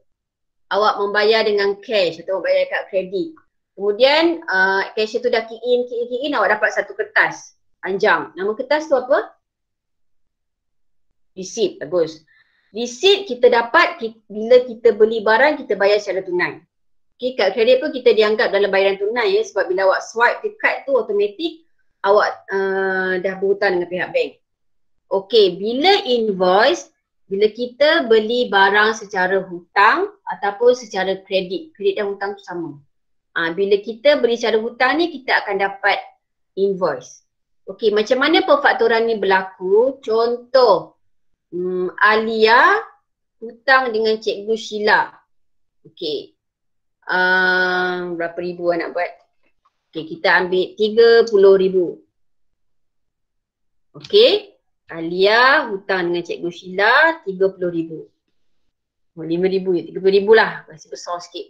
Awak membayar dengan cash atau membayar kad kredit. Kemudian uh, cash tu dah key in, key in, key in, awak dapat satu kertas panjang. Nama kertas tu apa? receipt bagus. Receipt kita dapat bila kita beli barang kita bayar secara tunai. Okay, kad kredit pun kita dianggap dalam bayaran tunai ya sebab bila awak swipe the card tu automatik awak uh, dah berhutang dengan pihak bank. Okay, bila invoice, bila kita beli barang secara hutang ataupun secara kredit, kredit dan hutang tu sama. Uh, bila kita beli secara hutang ni kita akan dapat invoice. Okay, macam mana pemfakturan ni berlaku? Contoh, um, Alia hutang dengan Cikgu Sheila. Okay, uh, berapa ribu nak buat. Okay, kita ambil tiga puluh ribu. Okay, Alia hutang dengan Cikgu Sheila tiga puluh ribu. Oh, lima ribu ya, tiga puluh ribu lah. Masih besar sikit.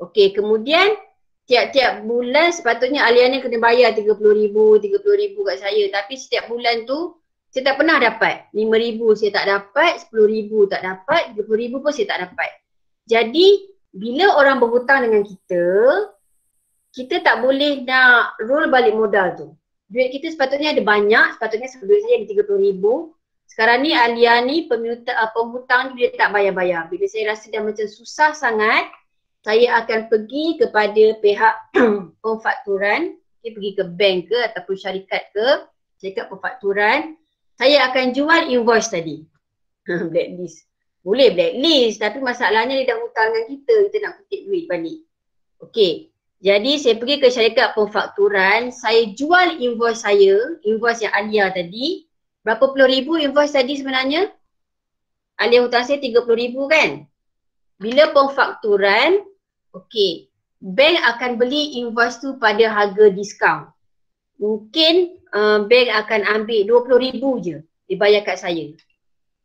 Okay, kemudian tiap-tiap bulan sepatutnya Alia ni kena bayar tiga puluh ribu, tiga puluh ribu kat saya. Tapi setiap bulan tu saya tak pernah dapat. Lima ribu saya tak dapat, sepuluh ribu tak dapat, tiga puluh ribu pun saya tak dapat. Jadi bila orang berhutang dengan kita, kita tak boleh nak roll balik modal tu. Duit kita sepatutnya ada banyak, sepatutnya sebelum saya ada RM30,000. Sekarang ni Alia ni peminta, uh, penghutang dia tak bayar-bayar. Bila saya rasa dah macam susah sangat, saya akan pergi kepada pihak pemfakturan, okay, pergi ke bank ke ataupun syarikat ke, syarikat pemfakturan, saya akan jual invoice tadi. Blacklist. Boleh blacklist tapi masalahnya dia dah hutang dengan kita, kita nak kutip duit balik. Okey. Jadi saya pergi ke syarikat pemfakturan, saya jual invoice saya, invoice yang Alia tadi. Berapa puluh ribu invoice tadi sebenarnya? Alia hutang saya tiga puluh ribu kan? Bila pemfakturan, okey, bank akan beli invoice tu pada harga diskaun. Mungkin uh, bank akan ambil dua puluh ribu je dibayar kat saya.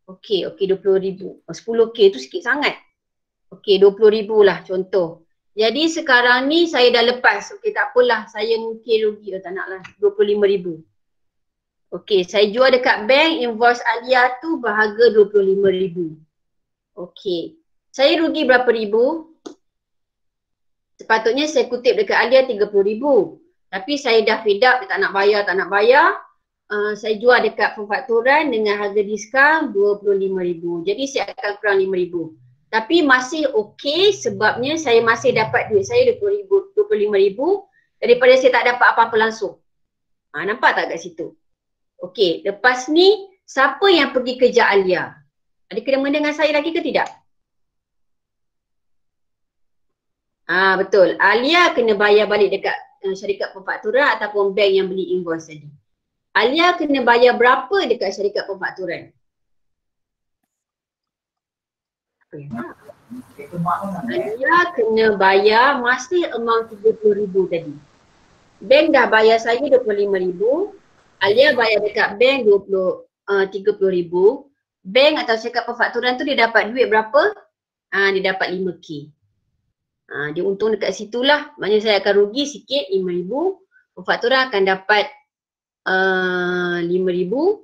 Okey, okey RM20,000. Oh, 10K tu sikit sangat. Okey, RM20,000 lah contoh. Jadi sekarang ni saya dah lepas. Okey, tak apalah. Saya mungkin rugi. Oh, tak nak lah. RM25,000. Okey, saya jual dekat bank invoice Alia tu berharga RM25,000. Okey. Saya rugi berapa ribu? Sepatutnya saya kutip dekat Alia RM30,000. Tapi saya dah fed up, tak nak bayar, tak nak bayar uh, saya jual dekat pemfakturan dengan harga diskaun RM25,000. Jadi saya akan kurang RM5,000. Tapi masih okey sebabnya saya masih dapat duit saya RM25,000 daripada saya tak dapat apa-apa langsung. Ha, nampak tak kat situ? Okey, lepas ni siapa yang pergi kerja Alia? Ada kena dengan saya lagi ke tidak? Ah ha, betul. Alia kena bayar balik dekat uh, syarikat pemfakturan ataupun bank yang beli invoice tadi. Alia kena bayar berapa dekat syarikat pemfakturan? Alia kena bayar masih amount RM30,000 tadi. Bank dah bayar saya RM25,000. Alia bayar dekat bank RM30,000. Uh, bank atau syarikat pemfakturan tu dia dapat duit berapa? Uh, dia dapat RM5K. Uh, dia untung dekat situlah. Maknanya saya akan rugi sikit RM5,000. Pemfakturan akan dapat Lima ribu,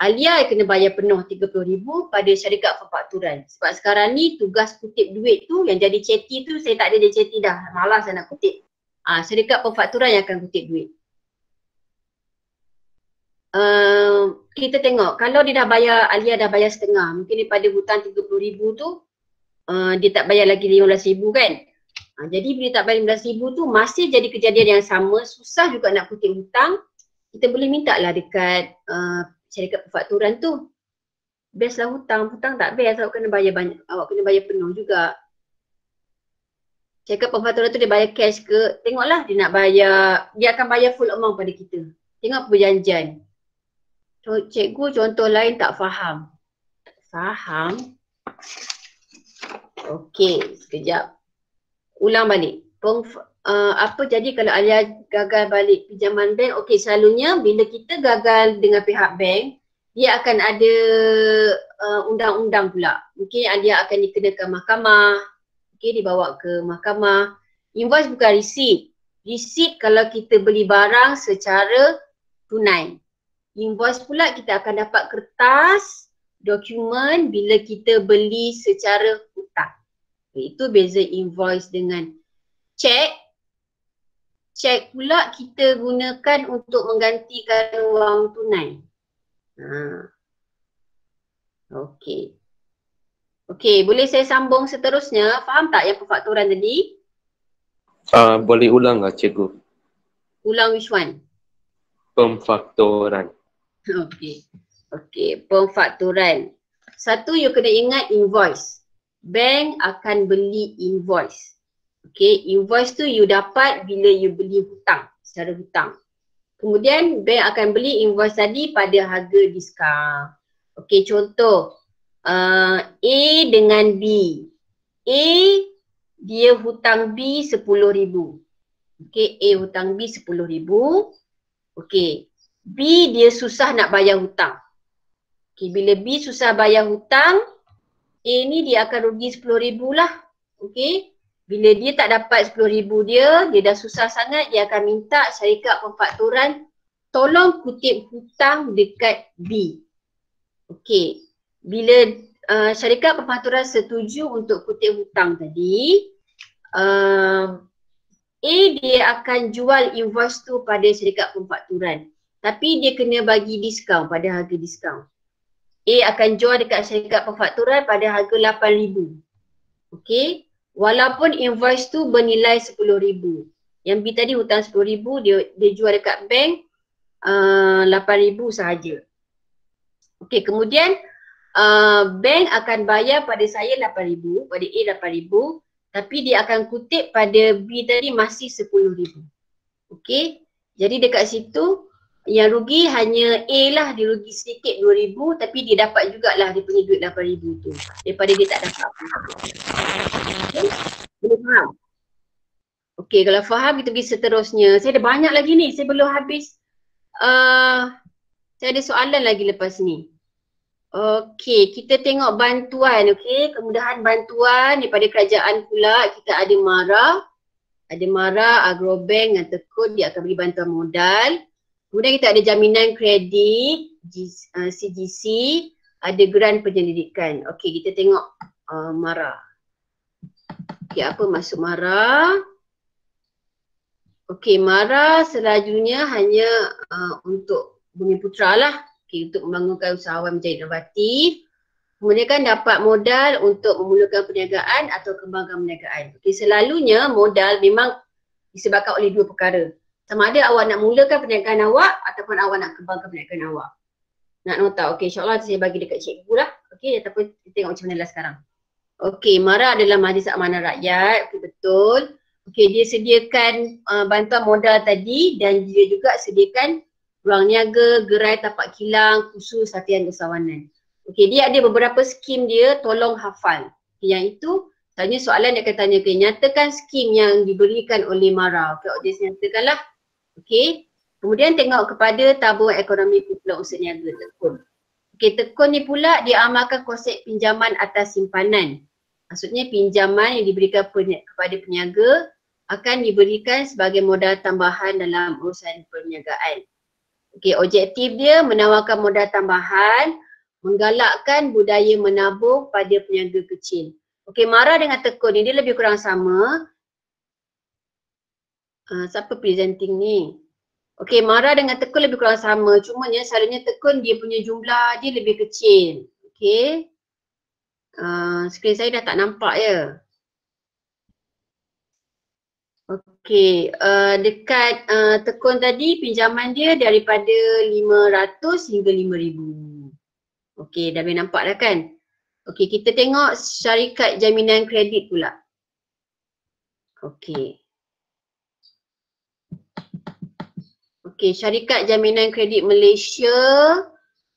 Alia kena bayar penuh tiga puluh ribu pada syarikat pemfakturan. Sebab sekarang ni tugas kutip duit tu yang jadi ceti tu saya tak ada dia dah. Malas saya nak kutip. Ah, syarikat pemfakturan yang akan kutip duit. Uh, kita tengok kalau dia dah bayar, Alia dah bayar setengah. Mungkin daripada hutang tiga puluh ribu tu uh, dia tak bayar lagi lima belas ribu kan. Uh, jadi bila tak bayar lima belas ribu tu masih jadi kejadian yang sama. Susah juga nak kutip hutang kita boleh minta lah dekat uh, syarikat pemfakturan tu best lah hutang, hutang tak best awak kena bayar banyak, awak kena bayar penuh juga. Syarikat pemfakturan tu dia bayar cash ke, tengoklah dia nak bayar, dia akan bayar full amount pada kita. Tengok perjanjian. Cikgu contoh lain tak faham. Faham? Okey sekejap. Ulang balik. Pemf- uh, apa jadi kalau Alia gagal balik pinjaman bank, okey selalunya bila kita gagal dengan pihak bank, dia akan ada uh, undang-undang pula. Mungkin Alia akan dikenakan mahkamah, okey dibawa ke mahkamah. Invoice bukan receipt. Receipt kalau kita beli barang secara tunai. Invoice pula kita akan dapat kertas, dokumen bila kita beli secara hutang. Itu beza invoice dengan cek cek pula kita gunakan untuk menggantikan wang tunai. Ha. Okey. Okey, boleh saya sambung seterusnya? Faham tak yang pemfaktoran tadi? Uh, boleh ulang lah cikgu. Ulang which one? Pemfaktoran. Okey. Okey, pemfaktoran. Satu, you kena ingat invoice. Bank akan beli invoice. Okey, invoice tu you dapat bila you beli hutang, secara hutang. Kemudian bank akan beli invoice tadi pada harga diskaun. Okey, contoh uh, A dengan B. A dia hutang B RM10,000. Okey, A hutang B RM10,000. Okey, B dia susah nak bayar hutang. Okey, bila B susah bayar hutang, A ni dia akan rugi RM10,000 lah. Okey, bila dia tak dapat RM10,000 dia, dia dah susah sangat, dia akan minta syarikat pemfakturan tolong kutip hutang dekat B. Okey, bila uh, syarikat pematuran setuju untuk kutip hutang tadi, uh, A dia akan jual invoice tu pada syarikat pemfakturan. Tapi dia kena bagi diskaun pada harga diskaun. A akan jual dekat syarikat pemfakturan pada harga RM8,000. Okey. Walaupun invoice tu bernilai RM10,000. Yang B tadi hutang RM10,000 dia dia jual dekat bank uh, RM8,000 sahaja. Okey, kemudian uh, bank akan bayar pada saya RM8,000, pada A RM8,000 tapi dia akan kutip pada B tadi masih RM10,000. Okey, jadi dekat situ yang rugi hanya A lah dia rugi sedikit RM2,000 tapi dia dapat jugalah dia punya duit RM8,000 tu daripada dia tak dapat. Okey, boleh faham? Okey, kalau faham kita pergi seterusnya. Saya ada banyak lagi ni, saya belum habis. Uh, saya ada soalan lagi lepas ni. Okey, kita tengok bantuan, okey. Kemudahan bantuan daripada kerajaan pula kita ada MARA. Ada MARA, Agrobank dan Tekun dia akan beri bantuan modal. Kemudian kita ada jaminan kredit, CGC, uh, ada geran penyelidikan. Okey, kita tengok uh, MARA. Okey, apa masuk MARA? Okey, MARA selanjutnya hanya uh, untuk Bumi Putra lah okay, untuk membangunkan usahawan menjadi inovatif. Kemudian kan dapat modal untuk memulakan perniagaan atau kembangkan perniagaan. Okay, selalunya modal memang disebabkan oleh dua perkara. Sama ada awak nak mulakan perniagaan awak ataupun awak nak kembangkan perniagaan awak. Nak nota, okey insyaAllah saya bagi dekat cikgu lah. Okey, ataupun kita tengok macam mana lah sekarang. Okey, MARA adalah Majlis Amanah Rakyat, okay, betul. Okey, dia sediakan uh, bantuan modal tadi dan dia juga sediakan ruang niaga, gerai tapak kilang, khusus latihan usahawanan. Okey, dia ada beberapa skim dia tolong hafal. Okay, yang itu, tanya soalan dia akan tanya, okay, nyatakan skim yang diberikan oleh MARA. Okey, audiens nyatakanlah. Okey, kemudian tengok kepada tabung ekonomi kumpulan usaha niaga tekun. Okey, tekun ni pula dia amalkan konsep pinjaman atas simpanan. Maksudnya pinjaman yang diberikan kepada peniaga akan diberikan sebagai modal tambahan dalam urusan perniagaan. Okey, objektif dia menawarkan modal tambahan, menggalakkan budaya menabung pada peniaga kecil. Okey, Mara dengan Tekun ni dia lebih kurang sama. Uh, siapa presenting ni? Okey, Mara dengan Tekun lebih kurang sama. Cuma Cumanya selalunya Tekun dia punya jumlah dia lebih kecil. Okey. Uh, skrin saya dah tak nampak ya. Okey, uh, dekat uh, tekun tadi pinjaman dia daripada 500 hingga 5000. Okey, dah boleh nampak dah kan? Okey, kita tengok syarikat jaminan kredit pula. Okey. Okey, syarikat jaminan kredit Malaysia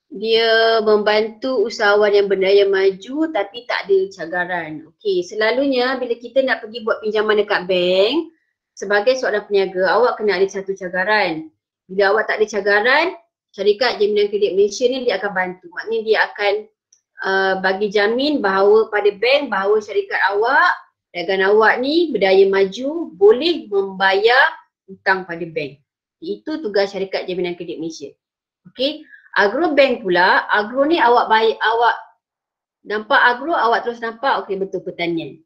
dia membantu usahawan yang berdaya maju tapi tak ada cagaran. Okey, selalunya bila kita nak pergi buat pinjaman dekat bank, sebagai seorang peniaga, awak kena ada satu cagaran. Bila awak tak ada cagaran, syarikat jaminan kredit Malaysia ni dia akan bantu. Maknanya dia akan uh, bagi jamin bahawa pada bank bahawa syarikat awak, dagangan awak ni berdaya maju boleh membayar hutang pada bank. Itu tugas syarikat jaminan kredit Malaysia. Okey. Agro bank pula, agro ni awak bayar, awak nampak agro, awak terus nampak okey betul pertanian.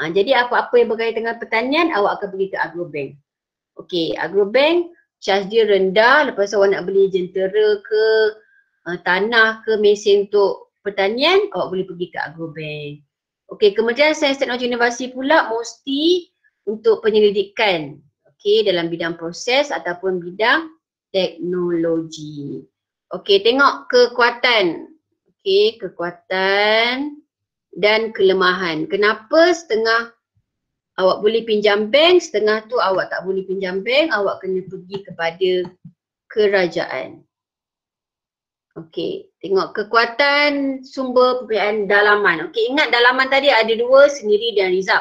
Ha, jadi apa-apa yang berkaitan dengan pertanian awak akan pergi ke agrobank. Okey, agrobank charge dia rendah lepas awak nak beli jentera ke uh, tanah ke mesin untuk pertanian, awak boleh pergi ke Agrobank. Okey, kemudian Sains Teknologi Inovasi pula mesti untuk penyelidikan okey dalam bidang proses ataupun bidang teknologi. Okey, tengok kekuatan. Okey, kekuatan dan kelemahan. Kenapa setengah awak boleh pinjam bank, setengah tu awak tak boleh pinjam bank, awak kena pergi kepada kerajaan. Okey, tengok kekuatan sumber pembiayaan dalaman. Okey, ingat dalaman tadi ada dua, sendiri dan rizab.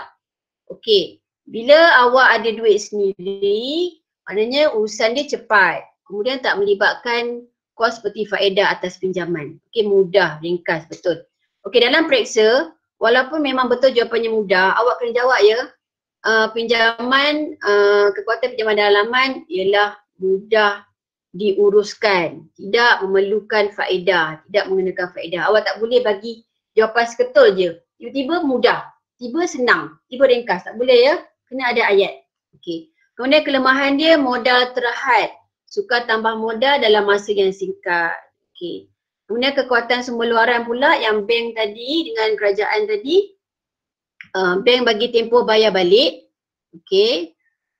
Okey, bila awak ada duit sendiri, maknanya urusan dia cepat. Kemudian tak melibatkan kos seperti faedah atas pinjaman. Okey, mudah, ringkas, betul. Okey, dalam periksa, walaupun memang betul jawapannya mudah, awak kena jawab ya. Uh, pinjaman, uh, kekuatan pinjaman dalaman ialah mudah diuruskan, tidak memerlukan faedah, tidak mengenakan faedah. Awak tak boleh bagi jawapan seketul je. Tiba-tiba mudah, tiba senang, tiba ringkas. Tak boleh ya, kena ada ayat. Okey. Kemudian kelemahan dia modal terhad. Suka tambah modal dalam masa yang singkat. Okey. Kemudian kekuatan sumber luaran pula yang bank tadi dengan kerajaan tadi. Uh, bank bagi tempoh bayar balik. Okey.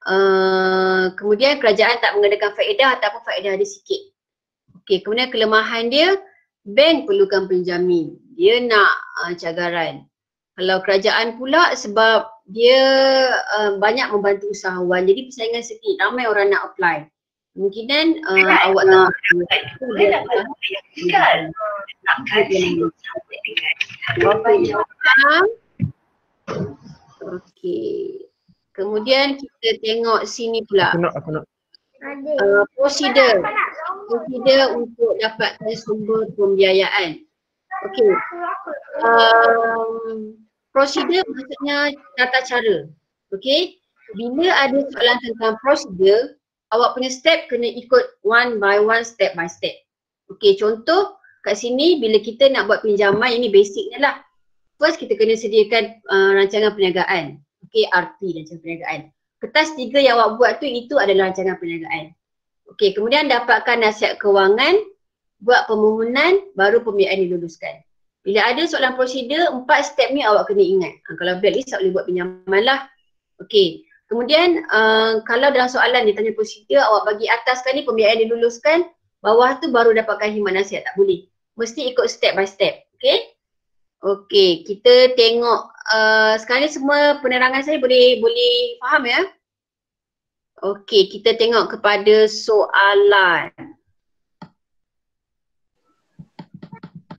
Uh, kemudian kerajaan tak mengadakan faedah ataupun faedah dia sikit. Okey, kemudian kelemahan dia, bank perlukan penjamin. Dia nak uh, cagaran. Kalau kerajaan pula sebab dia uh, banyak membantu usahawan, jadi persaingan sikit, ramai orang nak apply. Kemungkinan uh, awak tak Okey. Kemudian kita tengok sini pula. Aku nak, aku nak. Uh, prosedur. Prosedur untuk dapatkan sumber pembiayaan. Okey. Um, prosedur maksudnya tata cara. Okey. Bila ada soalan tentang prosedur, awak punya step kena ikut one by one, step by step. Okey, contoh kat sini bila kita nak buat pinjaman, ini basicnya lah. First kita kena sediakan uh, rancangan perniagaan. Okey, RP rancangan perniagaan. Kertas tiga yang awak buat tu itu adalah rancangan perniagaan. Okey, kemudian dapatkan nasihat kewangan, buat permohonan, baru pembiayaan diluluskan. Bila ada soalan prosedur, empat step ni awak kena ingat. Ha, kalau blacklist tak boleh buat pinjaman lah. Okey, kemudian uh, kalau dalam soalan dia tanya prosedur, awak bagi atas ni pembiayaan diluluskan, bawah tu baru dapatkan khidmat nasihat. Tak boleh. Mesti ikut step by step. Okey? Okey, kita tengok uh, sekarang ni semua penerangan saya boleh boleh faham ya? Okey, kita tengok kepada soalan.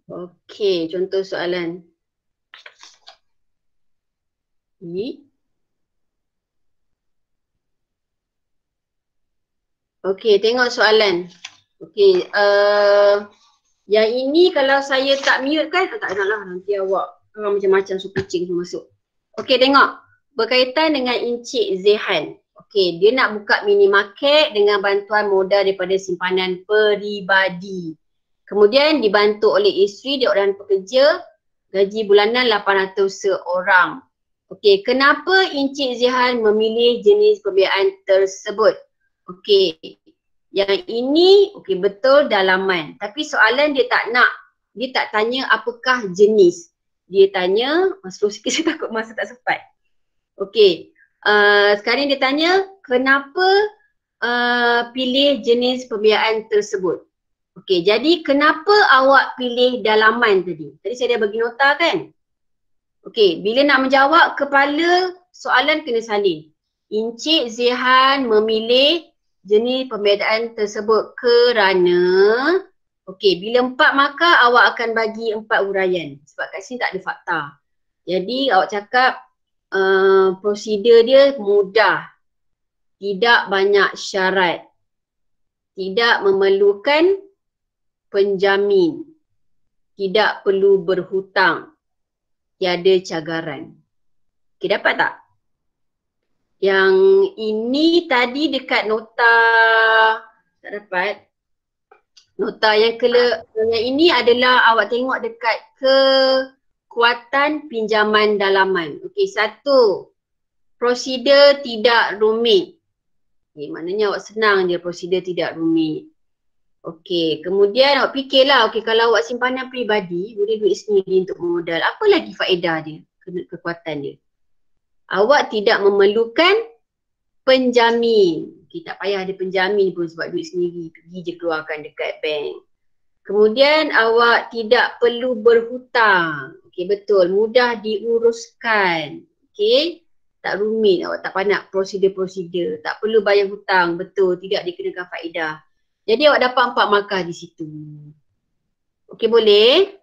Okey, contoh soalan. Ni. Okey, tengok soalan. Okey, uh, yang ini kalau saya tak mute kan, tak nak lah nanti awak orang macam-macam su kucing masuk. Okey tengok berkaitan dengan Encik Zehan. Okey dia nak buka mini market dengan bantuan modal daripada simpanan peribadi. Kemudian dibantu oleh isteri dia orang pekerja gaji bulanan 800 seorang. Okey kenapa Encik Zehan memilih jenis pembiayaan tersebut? Okey yang ini okey betul dalaman tapi soalan dia tak nak dia tak tanya apakah jenis dia tanya, slow sikit saya takut masa tak sempat. Okey, uh, sekarang dia tanya kenapa uh, pilih jenis pembiayaan tersebut. Okey, jadi kenapa awak pilih dalaman tadi? Tadi saya dah bagi nota kan? Okey, bila nak menjawab kepala soalan kena salin. Encik Zihan memilih jenis pembiayaan tersebut kerana Okey, bila empat maka awak akan bagi empat huraian sebab kat sini tak ada fakta. Jadi awak cakap uh, prosedur dia mudah. Tidak banyak syarat. Tidak memerlukan penjamin. Tidak perlu berhutang. Tiada cagaran. Okey, dapat tak? Yang ini tadi dekat nota tak dapat. Nota yang ke yang ini adalah awak tengok dekat kekuatan pinjaman dalaman. Okey, satu. Prosedur tidak rumit. Okay, maknanya awak senang je prosedur tidak rumit. Okey, kemudian awak fikirlah, okey kalau awak simpanan peribadi, boleh duit sendiri untuk modal. Apa lagi faedah dia, ke- kekuatan dia? Awak tidak memerlukan penjamin. Okay, tak payah ada penjamin pun sebab duit sendiri. Pergi je keluarkan dekat bank. Kemudian awak tidak perlu berhutang. Okey, betul. Mudah diuruskan. Okey. Tak rumit. Awak tak panak prosedur-prosedur. Tak perlu bayar hutang. Betul. Tidak dikenakan faedah. Jadi awak dapat empat markah di situ. Okey boleh?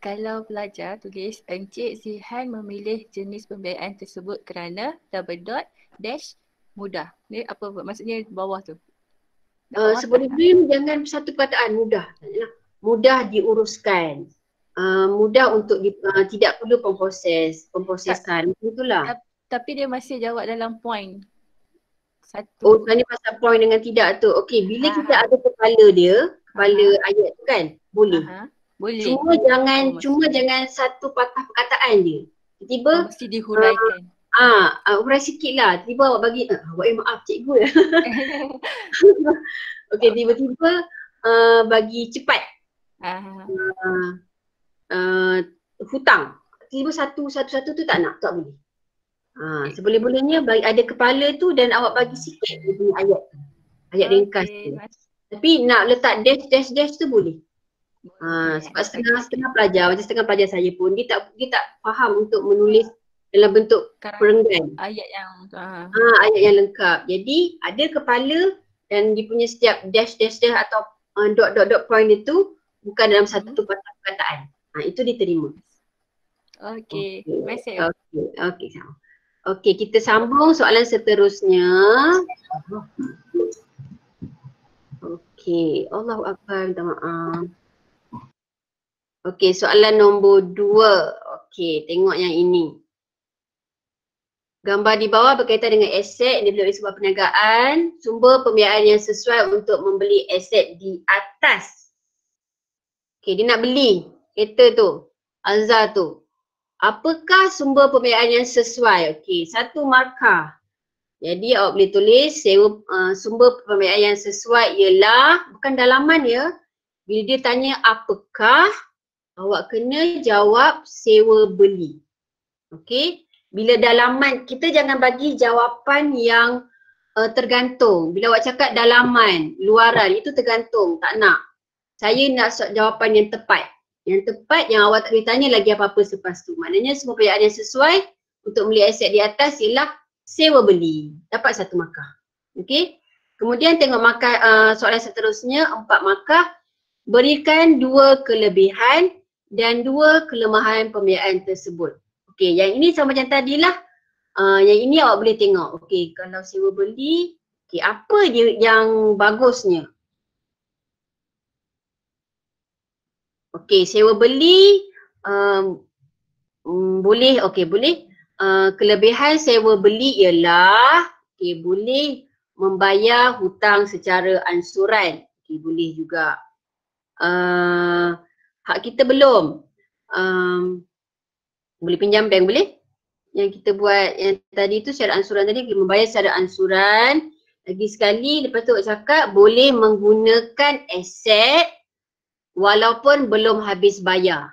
Kalau pelajar tulis Encik Zihan memilih jenis pembiayaan tersebut kerana double dot dash mudah. Ni apa maksudnya bawah tu? Uh, sebelum ni jangan satu perkataan mudah. Mudah diuruskan. Uh, mudah untuk di, uh, tidak perlu pemproses, pemprosesan. Itulah. Tapi dia masih jawab dalam point. Satu. Oh, tanya pasal point dengan tidak tu. Okey, bila ha. kita ada kepala dia, kepala ha. ayat tu kan, boleh. Ha. Boleh. Cuma jangan oh, cuma jangan satu patah perkataan dia. Tiba-tiba oh, mesti dihuraikan. Ah, uh, uh, hurai sikit lah. Tiba awak bagi, uh, awak eh, maaf cikgu ya. Okey, tiba-tiba uh, bagi cepat. Uh, uh, hutang. Tiba satu satu satu tu tak nak, tak boleh. Ha, seboleh-bolehnya bagi ada kepala tu dan awak bagi sikit dia punya ayat tu. Ayat okay. ringkas tu. Tapi nak letak dash dash dash tu boleh. Ha, sebab setengah setengah pelajar, macam setengah pelajar saya pun dia tak dia tak faham untuk menulis dalam bentuk perenggan. Ayat yang ha. ha ayat yang lengkap. Jadi ada kepala dan dia punya setiap dash dash dash atau uh, dot dot dot point itu bukan dalam satu hmm. perkataan. Ha, itu diterima. Okey. Okay. Okey. Okey. sama. Okey, kita sambung soalan seterusnya. Okey, Allahu Akbar, minta maaf. Okey, soalan nombor dua. Okey, tengok yang ini. Gambar di bawah berkaitan dengan aset yang dibeli sebuah perniagaan. Sumber pembiayaan yang sesuai untuk membeli aset di atas. Okey, dia nak beli kereta tu. Azhar tu. Apakah sumber pembiayaan yang sesuai? Okey, satu markah. Jadi awak boleh tulis sewa uh, sumber pembiayaan yang sesuai ialah bukan dalaman ya. Bila dia tanya apakah, awak kena jawab sewa beli. Okey. Bila dalaman, kita jangan bagi jawapan yang uh, tergantung. Bila awak cakap dalaman, luaran, itu tergantung. Tak nak. Saya nak jawapan yang tepat. Yang tepat yang awak tak boleh tanya lagi apa-apa selepas tu. Maknanya semua perayaan yang sesuai untuk beli aset di atas ialah sewa beli. Dapat satu markah. Okey. Kemudian tengok markah uh, soalan seterusnya, empat markah. Berikan dua kelebihan dan dua kelemahan pembiayaan tersebut. Okey, yang ini sama macam tadi lah. Uh, yang ini awak boleh tengok. Okey, kalau sewa beli, okay, apa dia yang bagusnya? Okey, sewa beli um, um, boleh, okey boleh. Uh, kelebihan sewa beli ialah okey boleh membayar hutang secara ansuran. Okey boleh juga. Uh, hak kita belum. Um, boleh pinjam bank boleh? Yang kita buat yang tadi tu secara ansuran tadi membayar secara ansuran. Lagi sekali lepas tu cakap boleh menggunakan aset walaupun belum habis bayar.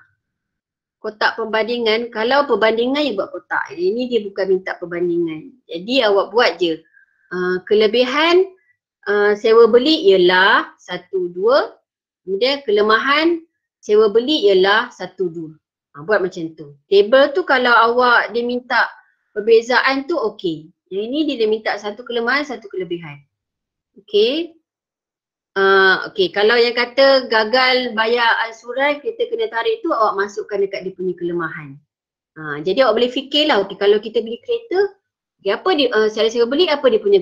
Kotak perbandingan, kalau perbandingan you buat kotak. Ini dia bukan minta perbandingan. Jadi awak buat je. Uh, kelebihan uh, sewa beli ialah satu dua. Kemudian kelemahan sewa beli ialah satu dua. Uh, buat macam tu. Table tu kalau awak dia minta perbezaan tu okey. Yang ini dia, dia minta satu kelemahan, satu kelebihan. Okey. Uh, okay, kalau yang kata gagal bayar ansuran kita kena tarik tu awak masukkan dekat dia punya kelemahan. Uh, jadi awak boleh fikirlah okay, kalau kita beli kereta, okay, apa dia, uh, secara sewa beli apa dia punya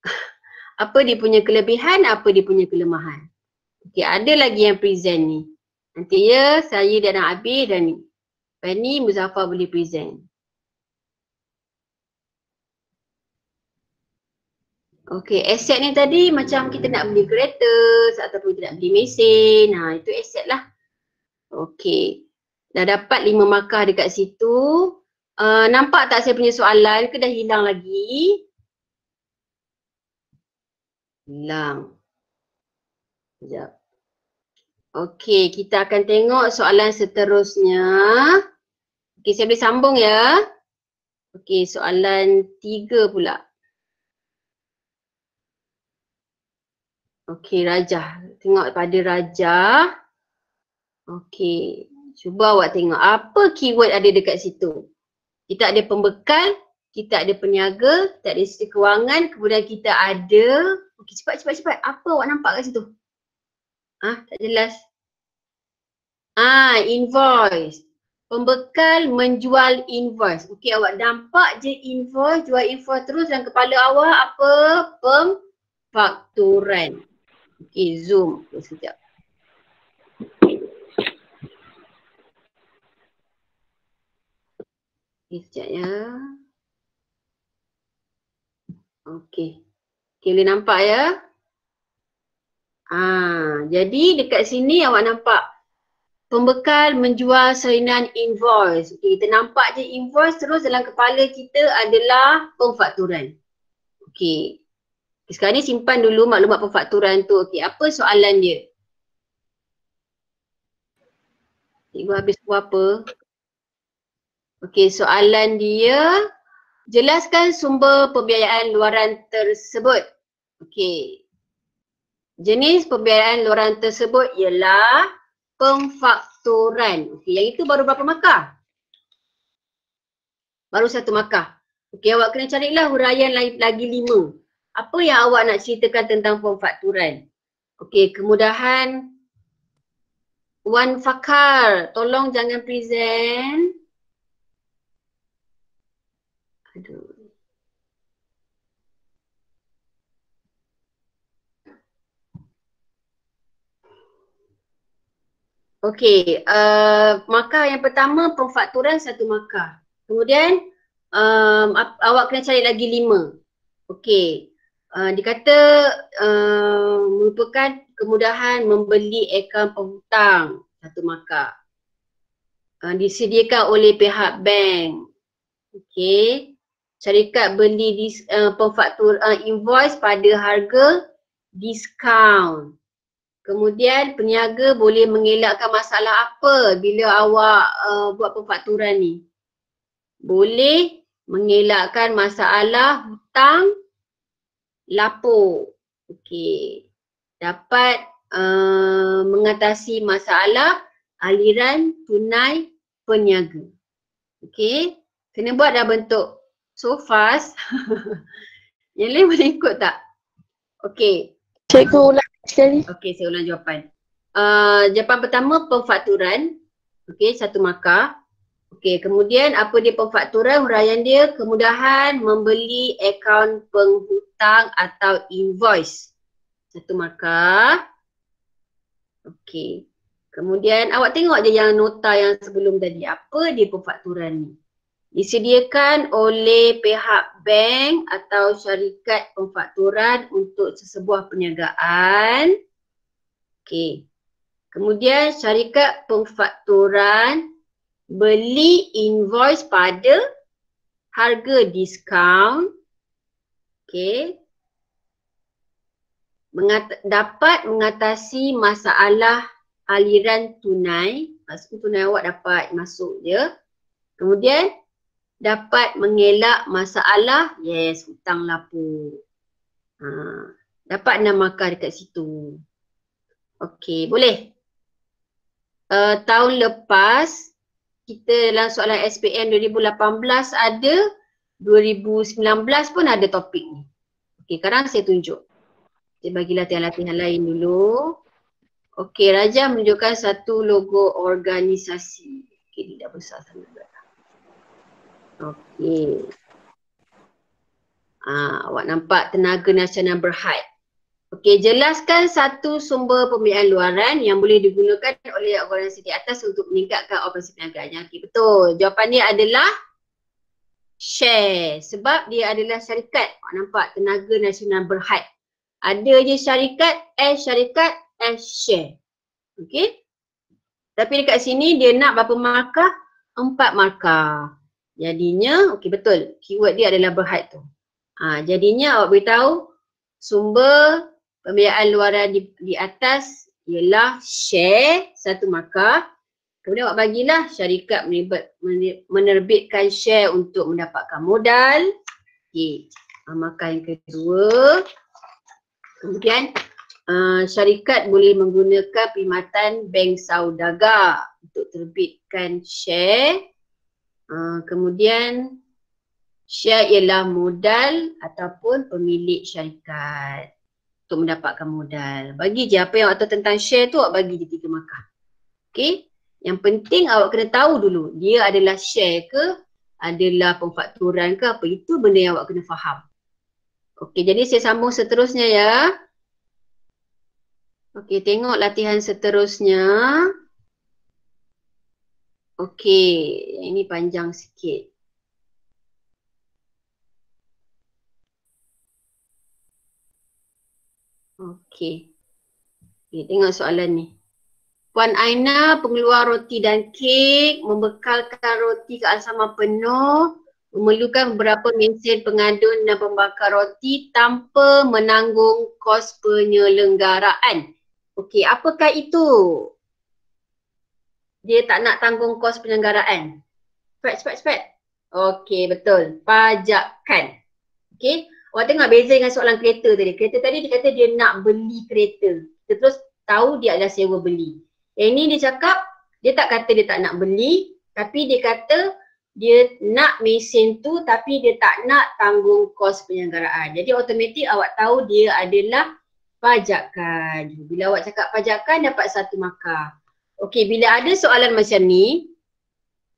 apa dia punya kelebihan, apa dia punya kelemahan. Okay, ada lagi yang present ni. Nanti ya saya dan ni. Lepas ni Muzaffar boleh present. Okey, aset ni tadi macam kita nak beli kereta ataupun kita nak beli mesin. Ha, itu aset lah. Okey. Dah dapat lima markah dekat situ. Uh, nampak tak saya punya soalan ke dah hilang lagi? Hilang. Sekejap. Okey, kita akan tengok soalan seterusnya. Okey, saya boleh sambung ya. Okey, soalan tiga pula. Okey, Raja. Tengok pada Raja. Okey, cuba awak tengok apa keyword ada dekat situ. Kita ada pembekal, kita ada peniaga, kita ada sisi kewangan, kemudian kita ada Okey, cepat cepat cepat. Apa awak nampak kat situ? Ah, tak jelas. Ah, invoice. Pembekal menjual invoice. Okey, awak nampak je invoice, jual invoice terus dalam kepala awak apa? Pemfakturan. Okey, zoom. Okay, sekejap. Okay, sekejap ya. Okey. Okay, boleh nampak ya? Ah, jadi dekat sini awak nampak pembekal menjual salinan invoice. Okay, kita nampak je invoice terus dalam kepala kita adalah pemfakturan. Okay. Sekarang ni simpan dulu maklumat pemfakturan tu. Okay, apa soalan dia? Cikgu habis buat apa? Okey, soalan dia jelaskan sumber pembiayaan luaran tersebut. Okey. Jenis pembiayaan luaran tersebut ialah pemfakturan. Okey, yang itu baru berapa markah? Baru satu markah. Okey, awak kena carilah huraian lagi lima. Apa yang awak nak ceritakan tentang pemfakturan? Okey, kemudahan Wan Fakar, tolong jangan present. Okey, uh, markah yang pertama pemfakturan satu markah. Kemudian um, awak kena cari lagi lima. Okey, uh, dikata uh, merupakan kemudahan membeli akaun penghutang satu markah. Uh, disediakan oleh pihak bank. Okey syarikat beli dis, uh, pemfaktur uh, invoice pada harga diskaun. Kemudian peniaga boleh mengelakkan masalah apa bila awak uh, buat pemfakturan ni? Boleh mengelakkan masalah hutang lapor. Okey. Dapat uh, mengatasi masalah aliran tunai peniaga. Okey. Kena buat dah bentuk so fast. Yang lain boleh ikut tak? Okay. Cikgu ulang sekali. Okay, saya ulang jawapan. Uh, jawapan pertama pemfakturan. Okay, satu markah. Okay, kemudian apa dia pemfakturan? Huraian dia kemudahan membeli akaun penghutang atau invoice. Satu markah. Okay. Kemudian awak tengok je yang nota yang sebelum tadi. Apa dia pemfakturan ni? disediakan oleh pihak bank atau syarikat pemfakturan untuk sesebuah perniagaan. Okey. Kemudian syarikat pemfakturan beli invoice pada harga diskaun. Okey. Mengat- dapat mengatasi masalah aliran tunai. Maksudnya tunai awak dapat masuk dia. Kemudian dapat mengelak masalah yes hutang lapuk ha, dapat enam markah dekat situ okey boleh uh, tahun lepas kita dalam soalan SPM 2018 ada 2019 pun ada topik ni. Okey sekarang saya tunjuk. Saya bagi latihan-latihan lain dulu. Okey Raja menunjukkan satu logo organisasi. Okey tidak besar sangat Okey. Ah, awak nampak tenaga nasional berhad. Okey, jelaskan satu sumber pembiayaan luaran yang boleh digunakan oleh organisasi di atas untuk meningkatkan operasi perniagaannya. Okey, betul. Jawapan dia adalah share. Sebab dia adalah syarikat. Awak nampak tenaga nasional berhad. Ada je syarikat, eh syarikat, eh share. Okey. Tapi dekat sini dia nak berapa markah? Empat markah. Jadinya, okey betul. Keyword dia adalah berhad tu. Ha, jadinya awak beritahu sumber Pembiayaan luaran di, di atas ialah share satu markah. Kemudian awak bagilah syarikat menerbitkan share untuk mendapatkan modal. Okey. Uh, markah yang kedua. Kemudian uh, syarikat boleh menggunakan perkhidmatan bank saudagar untuk terbitkan share. Uh, kemudian share ialah modal ataupun pemilik syarikat untuk mendapatkan modal. Bagi je apa yang awak tahu tentang share tu awak bagi je tiga markah. Okay. Yang penting awak kena tahu dulu dia adalah share ke adalah pemfakturan ke apa itu benda yang awak kena faham. Okay jadi saya sambung seterusnya ya. Okay tengok latihan seterusnya. Okay ini panjang sikit. Okey. Okay, tengok soalan ni. Puan Aina pengeluar roti dan kek membekalkan roti ke asrama penuh memerlukan beberapa mesin pengadun dan pembakar roti tanpa menanggung kos penyelenggaraan. Okey, apakah itu? Dia tak nak tanggung kos penyelenggaraan. Cepat, cepat, cepat. Okey, betul. Pajakan. Okey, Awak tengok beza dengan soalan kereta tadi. Kereta tadi dia kata dia nak beli kereta. Kita terus tahu dia adalah sewa beli. Yang ini dia cakap dia tak kata dia tak nak beli tapi dia kata dia nak mesin tu tapi dia tak nak tanggung kos penyelenggaraan. Jadi automatik awak tahu dia adalah pajakan. Bila awak cakap pajakan dapat satu markah. Okey bila ada soalan macam ni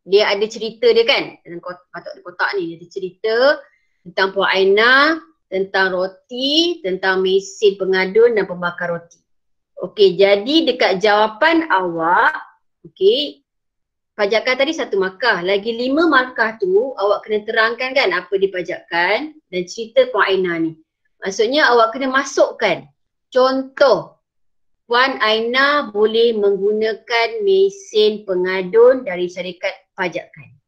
dia ada cerita dia kan dalam kotak, kotak ni dia ada cerita tentang Puan Aina, tentang roti, tentang mesin pengadun dan pembakar roti. Okey, jadi dekat jawapan awak, okey, pajakan tadi satu markah. Lagi lima markah tu awak kena terangkan kan apa dipajakkan dan cerita Puan Aina ni. Maksudnya awak kena masukkan contoh Puan Aina boleh menggunakan mesin pengadun dari syarikat pajakan.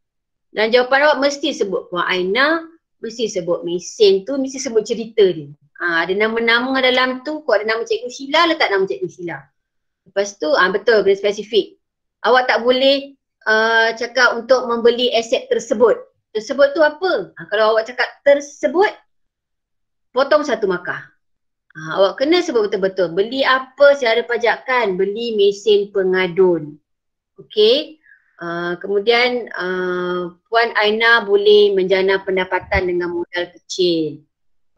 Dan jawapan awak mesti sebut Puan Aina mesti sebut mesin tu, mesti sebut cerita dia. Ha, ada nama-nama dalam tu, kau ada nama Cikgu Sheila, letak nama Cikgu Sheila. Lepas tu, ha, betul, kena spesifik. Awak tak boleh uh, cakap untuk membeli aset tersebut. Tersebut tu apa? Ha, kalau awak cakap tersebut, potong satu markah. Ha, awak kena sebut betul-betul. Beli apa secara pajakan? Beli mesin pengadun. Okay. Uh, kemudian uh, Puan Aina boleh menjana pendapatan dengan modal kecil.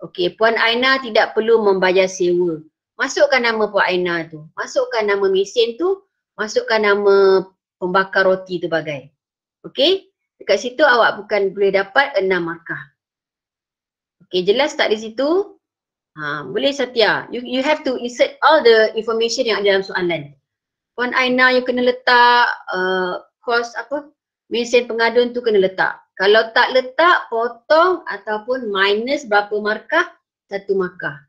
Okey, Puan Aina tidak perlu membayar sewa. Masukkan nama Puan Aina tu. Masukkan nama mesin tu. Masukkan nama pembakar roti tu bagai. Okey, dekat situ awak bukan boleh dapat enam markah. Okey, jelas tak di situ? Ha, boleh Satya. You, you have to insert all the information yang ada dalam soalan. Puan Aina you kena letak uh, kos apa mesin pengadun tu kena letak. Kalau tak letak potong ataupun minus berapa markah? Satu markah.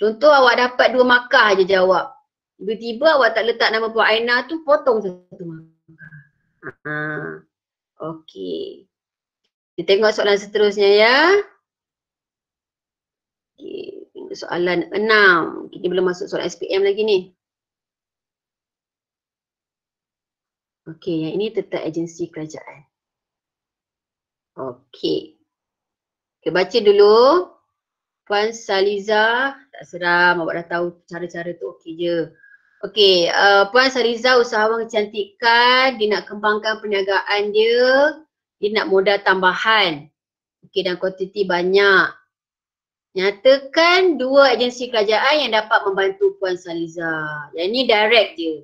Contoh awak dapat dua markah aja jawab. Tiba-tiba awak tak letak nama Puan Aina tu potong satu markah. Ha. Okey. Kita tengok soalan seterusnya ya. Okey, soalan enam. Kita belum masuk soalan SPM lagi ni. Okey, yang ini tentang agensi kerajaan. Okey. Okay, baca dulu. Puan Saliza, tak seram, awak dah tahu cara-cara tu okey je. Okey, uh, Puan Saliza usahawan kecantikan, dia nak kembangkan perniagaan dia, dia nak modal tambahan. Okey, dan kuantiti banyak. Nyatakan dua agensi kerajaan yang dapat membantu Puan Saliza. Yang ini direct je.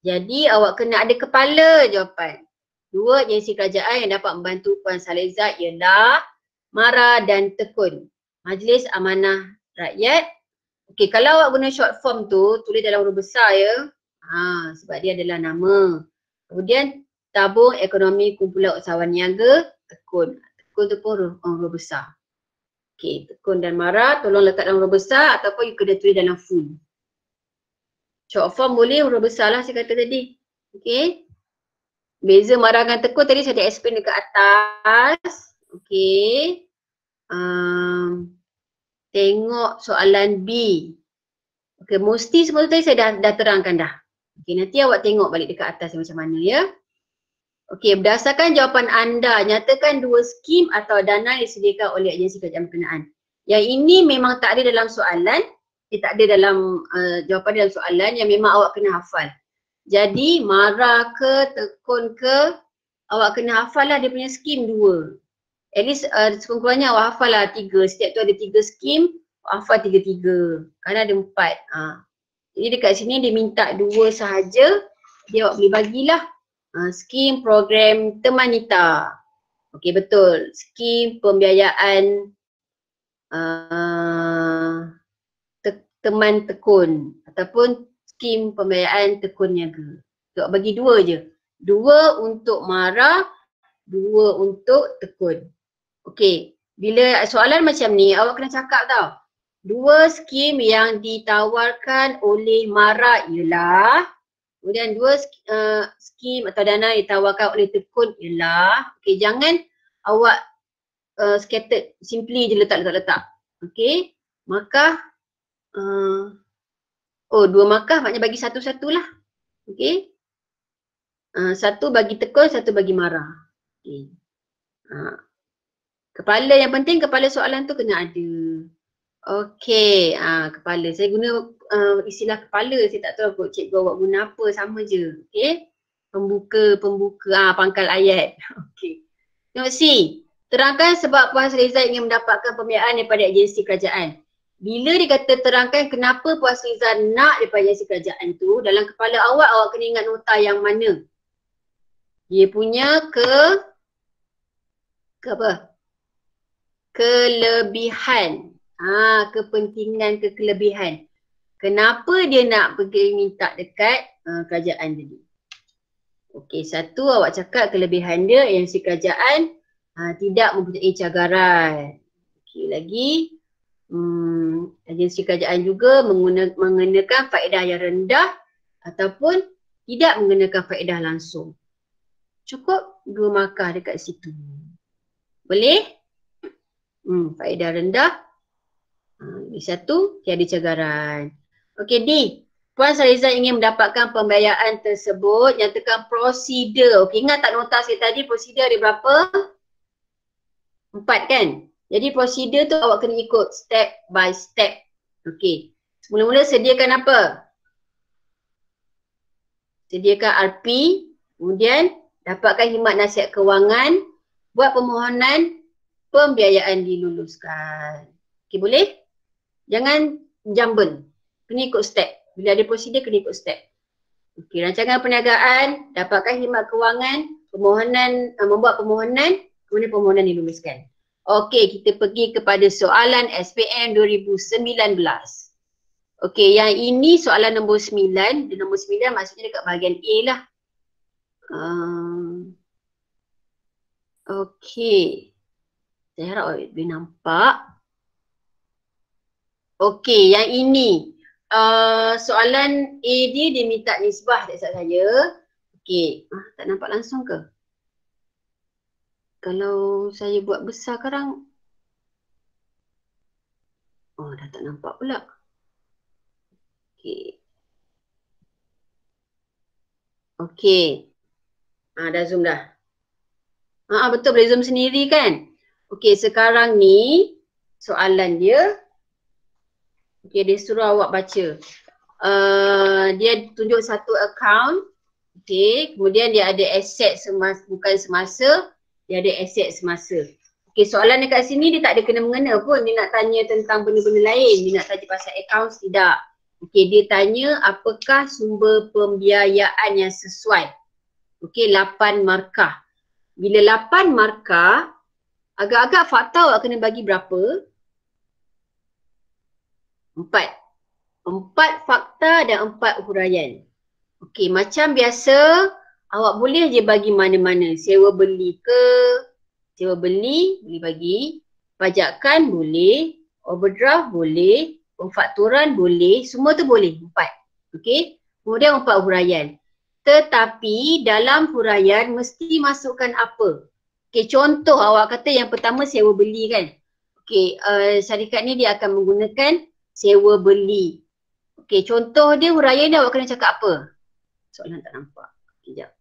Jadi awak kena ada kepala jawapan. Dua agensi kerajaan yang dapat membantu Puan Saleza ialah Mara dan Tekun. Majlis Amanah Rakyat. Okey, kalau awak guna short form tu, tulis dalam huruf besar ya. Ha, sebab dia adalah nama. Kemudian tabung ekonomi kumpulan usahawan niaga Tekun. Tekun tu pun huruf, huruf besar. Okey, Tekun dan Mara tolong letak dalam huruf besar ataupun you kena tulis dalam full. Short form boleh huruf besar lah saya kata tadi. Okay. Beza marah dengan tekun tadi saya dah explain dekat atas. Okay. Um, tengok soalan B. Okay, mesti semua tu tadi saya dah, dah terangkan dah. Okay, nanti awak tengok balik dekat atas macam mana ya. Okey, berdasarkan jawapan anda, nyatakan dua skim atau dana yang disediakan oleh agensi kerajaan berkenaan. Yang ini memang tak ada dalam soalan, dia tak ada dalam uh, jawapan dalam soalan yang memang awak kena hafal. Jadi marah ke, tekun ke, awak kena hafal lah dia punya skim dua. At least uh, sekurang-kurangnya awak hafal lah tiga. Setiap tu ada tiga skim, hafal tiga-tiga. Kerana ada empat. Ha. Jadi dekat sini dia minta dua sahaja, dia awak boleh bagilah uh, skim program Temanita. Okey betul. Skim pembiayaan uh, teman tekun ataupun skim pembiayaan tekun niaga. Tok bagi dua je. Dua untuk marah, dua untuk tekun. Okey. Bila soalan macam ni awak kena cakap tau. Dua skim yang ditawarkan oleh Mara ialah Kemudian dua uh, skim atau dana ditawarkan oleh tekun ialah okay, jangan awak uh, scattered simply je letak-letak-letak. Okay, maka uh, oh dua markah maknanya bagi satu-satulah. Okay. Uh, satu bagi tekun, satu bagi marah. Okay. Uh, kepala yang penting kepala soalan tu kena ada. Okay, uh, kepala. Saya guna uh, istilah kepala, saya tak tahu kot cikgu awak guna apa, sama je. Okay. Pembuka, pembuka, ah, pangkal ayat. Okay. Tengok C. Terangkan sebab Puan Reza ingin mendapatkan pembiayaan daripada agensi kerajaan. Bila dia kata terangkan kenapa Puan Reza nak daripada agensi kerajaan tu, dalam kepala awak, awak kena ingat nota yang mana? Dia punya ke, ke apa? Kelebihan. Ha, kepentingan ke kelebihan. Kenapa dia nak pergi minta dekat uh, kerajaan tadi? Okey, satu awak cakap kelebihan dia yang si kerajaan uh, tidak mempunyai cagaran. Okey, lagi um, agensi kerajaan juga menguna, mengenakan faedah yang rendah ataupun tidak mengenakan faedah langsung. Cukup dua markah dekat situ. Boleh? Hmm, faedah rendah Ha, satu, tiada cagaran. Okey D, Puan Sariza ingin mendapatkan pembiayaan tersebut, nyatakan prosedur. Okey, ingat tak nota saya tadi prosedur ada berapa? Empat kan? Jadi prosedur tu awak kena ikut step by step. Okey, semula-mula sediakan apa? Sediakan RP, kemudian dapatkan khidmat nasihat kewangan, buat permohonan pembiayaan diluluskan. Okey, boleh? Jangan jumble. Kena ikut step. Bila ada prosedur kena ikut step. Okey, rancangan perniagaan, dapatkan khidmat kewangan, permohonan, uh, membuat permohonan, kemudian permohonan diluluskan. Okey, kita pergi kepada soalan SPM 2019. Okey, yang ini soalan nombor 9. Di nombor 9 maksudnya dekat bahagian A lah. Uh, Okey. Saya harap boleh nampak. Okey, yang ini uh, soalan A dia dia minta nisbah dekat saya. Okey, ah, tak nampak langsung ke? Kalau saya buat besar sekarang Oh, dah tak nampak pula. Okey. Okey. Ah, dah zoom dah. Ah, betul boleh zoom sendiri kan? Okey, sekarang ni soalan dia Okay, dia suruh awak baca. Uh, dia tunjuk satu account. Okay, kemudian dia ada aset semasa, bukan semasa, dia ada aset semasa. Okay, soalan dekat sini dia tak ada kena mengena pun. Dia nak tanya tentang benda-benda lain. Dia nak tanya pasal account tidak. Okay, dia tanya apakah sumber pembiayaan yang sesuai. Okay, 8 markah. Bila 8 markah, agak-agak fakta awak kena bagi berapa? Empat. Empat fakta dan empat huraian. Okey, macam biasa, awak boleh je bagi mana-mana. Sewa beli ke, sewa beli, boleh bagi. Pajakan boleh, overdraft boleh, pemfakturan boleh, semua tu boleh. Empat. Okey, kemudian empat huraian. Tetapi dalam huraian mesti masukkan apa? Okey, contoh awak kata yang pertama sewa beli kan? Okey, uh, syarikat ni dia akan menggunakan sewa beli. Okey, contoh dia huraian dia awak kena cakap apa? Soalan tak nampak. Sekejap.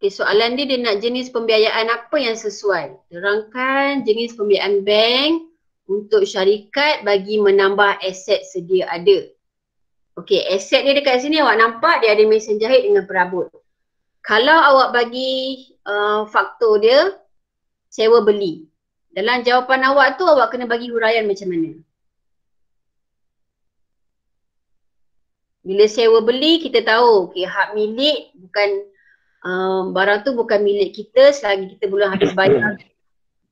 Okay, soalan dia dia nak jenis pembiayaan apa yang sesuai. Terangkan jenis pembiayaan bank untuk syarikat bagi menambah aset sedia ada. Okey, aset dia dekat sini awak nampak dia ada mesin jahit dengan perabot. Kalau awak bagi uh, faktor dia sewa beli. Dalam jawapan awak tu awak kena bagi huraian macam mana? Bila sewa beli kita tahu okey hak milik bukan um, barang tu bukan milik kita selagi kita belum habis bayar.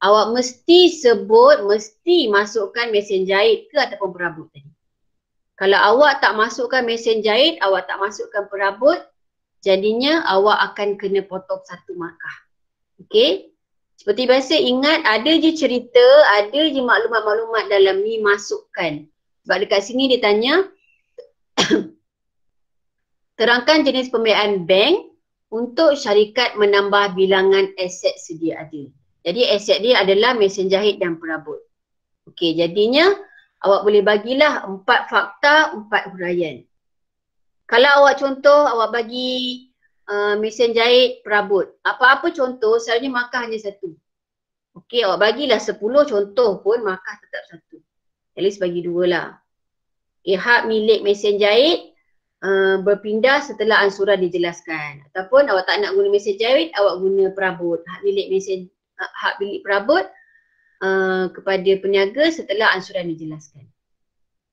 Awak mesti sebut, mesti masukkan mesin jahit ke ataupun perabot tadi. Kalau awak tak masukkan mesin jahit, awak tak masukkan perabot, jadinya awak akan kena potong satu markah. Okey? Seperti biasa ingat ada je cerita, ada je maklumat-maklumat dalam ni masukkan. Sebab dekat sini dia tanya Terangkan jenis pembiayaan bank untuk syarikat menambah bilangan aset sedia ada. Jadi aset dia adalah mesin jahit dan perabot. Okey, jadinya awak boleh bagilah empat fakta, empat huraian. Kalau awak contoh, awak bagi uh, mesin jahit, perabot. Apa-apa contoh, selalunya markah hanya satu. Okey, awak bagilah sepuluh contoh pun markah tetap satu. At least bagi dua lah. Okay, hak milik mesin jahit, Uh, berpindah setelah ansuran dijelaskan. Ataupun awak tak nak guna mesin jahit awak guna perabot. Hak milik mesin uh, hak milik perabot uh, kepada peniaga setelah ansuran dijelaskan.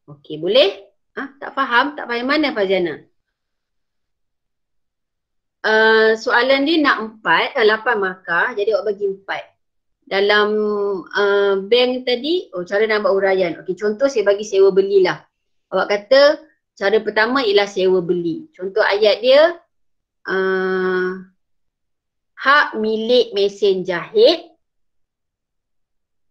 Okey boleh? Ha? tak faham tak faham. Mana Faziana? Uh, soalan dia nak empat uh, lapan markah. Jadi awak bagi empat. Dalam uh, bank tadi oh cara nak buat huraian okey contoh saya bagi sewa belilah. Awak kata Cara pertama ialah sewa beli. Contoh ayat dia uh, hak milik mesin jahit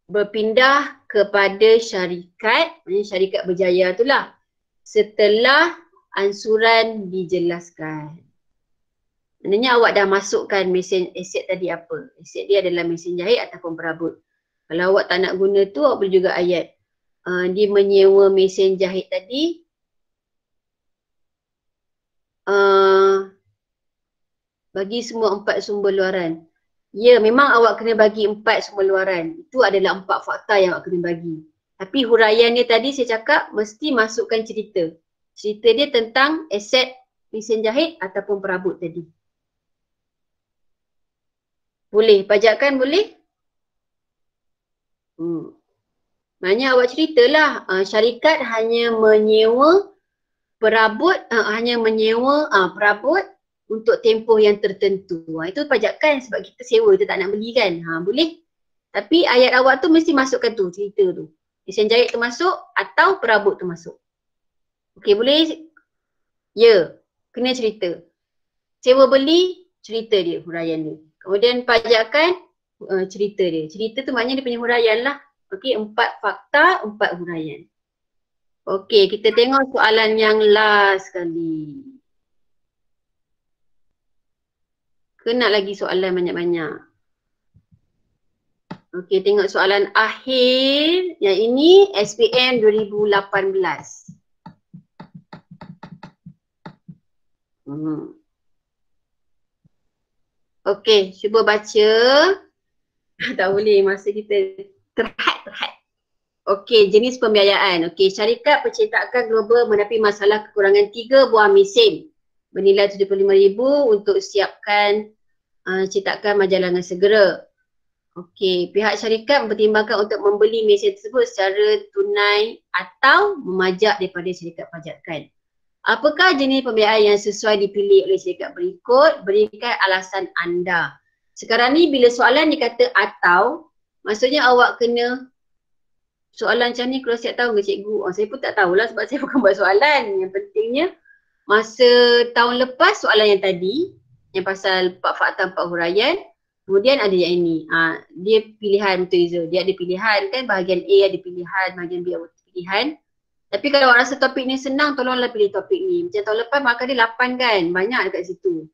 berpindah kepada syarikat, syarikat berjaya itulah setelah ansuran dijelaskan. Maknanya awak dah masukkan mesin aset tadi apa? Aset dia adalah mesin jahit ataupun perabot. Kalau awak tak nak guna tu awak boleh juga ayat. Uh, dia menyewa mesin jahit tadi uh, bagi semua empat sumber luaran. Ya, memang awak kena bagi empat sumber luaran. Itu adalah empat fakta yang awak kena bagi. Tapi huraian dia tadi saya cakap mesti masukkan cerita. Cerita dia tentang aset mesin jahit ataupun perabot tadi. Boleh, pajakkan boleh? Hmm. Maknanya awak ceritalah uh, syarikat hanya menyewa perabot uh, hanya menyewa uh, perabot untuk tempoh yang tertentu. Ha, itu pajakan sebab kita sewa, kita tak nak beli kan. Ha, boleh. Tapi ayat awak tu mesti masukkan tu cerita tu. Mesin jahit tu masuk atau perabot tu masuk. Okey boleh? Ya, kena cerita. Sewa beli, cerita dia, huraian dia. Kemudian pajakan, uh, cerita dia. Cerita tu maknanya dia punya huraian lah. Okey, empat fakta, empat huraian. Okey, kita tengok soalan yang last sekali. Kena lagi soalan banyak-banyak. Okey, tengok soalan akhir. Yang ini SPM 2018. Hmm. Okey, cuba baca. tak boleh, masa kita terhad-terhad. Okey, jenis pembiayaan. Okey, syarikat percetakan global menghadapi masalah kekurangan tiga buah mesin bernilai RM75,000 untuk siapkan uh, cetakan majalah dengan segera. Okey, pihak syarikat mempertimbangkan untuk membeli mesin tersebut secara tunai atau memajak daripada syarikat pajakan. Apakah jenis pembiayaan yang sesuai dipilih oleh syarikat berikut? Berikan alasan anda. Sekarang ni bila soalan dikata atau, maksudnya awak kena soalan macam ni kalau siap tahu ke cikgu? Oh, saya pun tak tahulah sebab saya bukan buat soalan. Yang pentingnya masa tahun lepas soalan yang tadi yang pasal empat fakta empat huraian kemudian ada yang ini. Ha, dia pilihan untuk user. Dia ada pilihan kan bahagian A ada pilihan, bahagian B ada pilihan. Tapi kalau awak rasa topik ni senang, tolonglah pilih topik ni. Macam tahun lepas markah dia 8 kan, banyak dekat situ.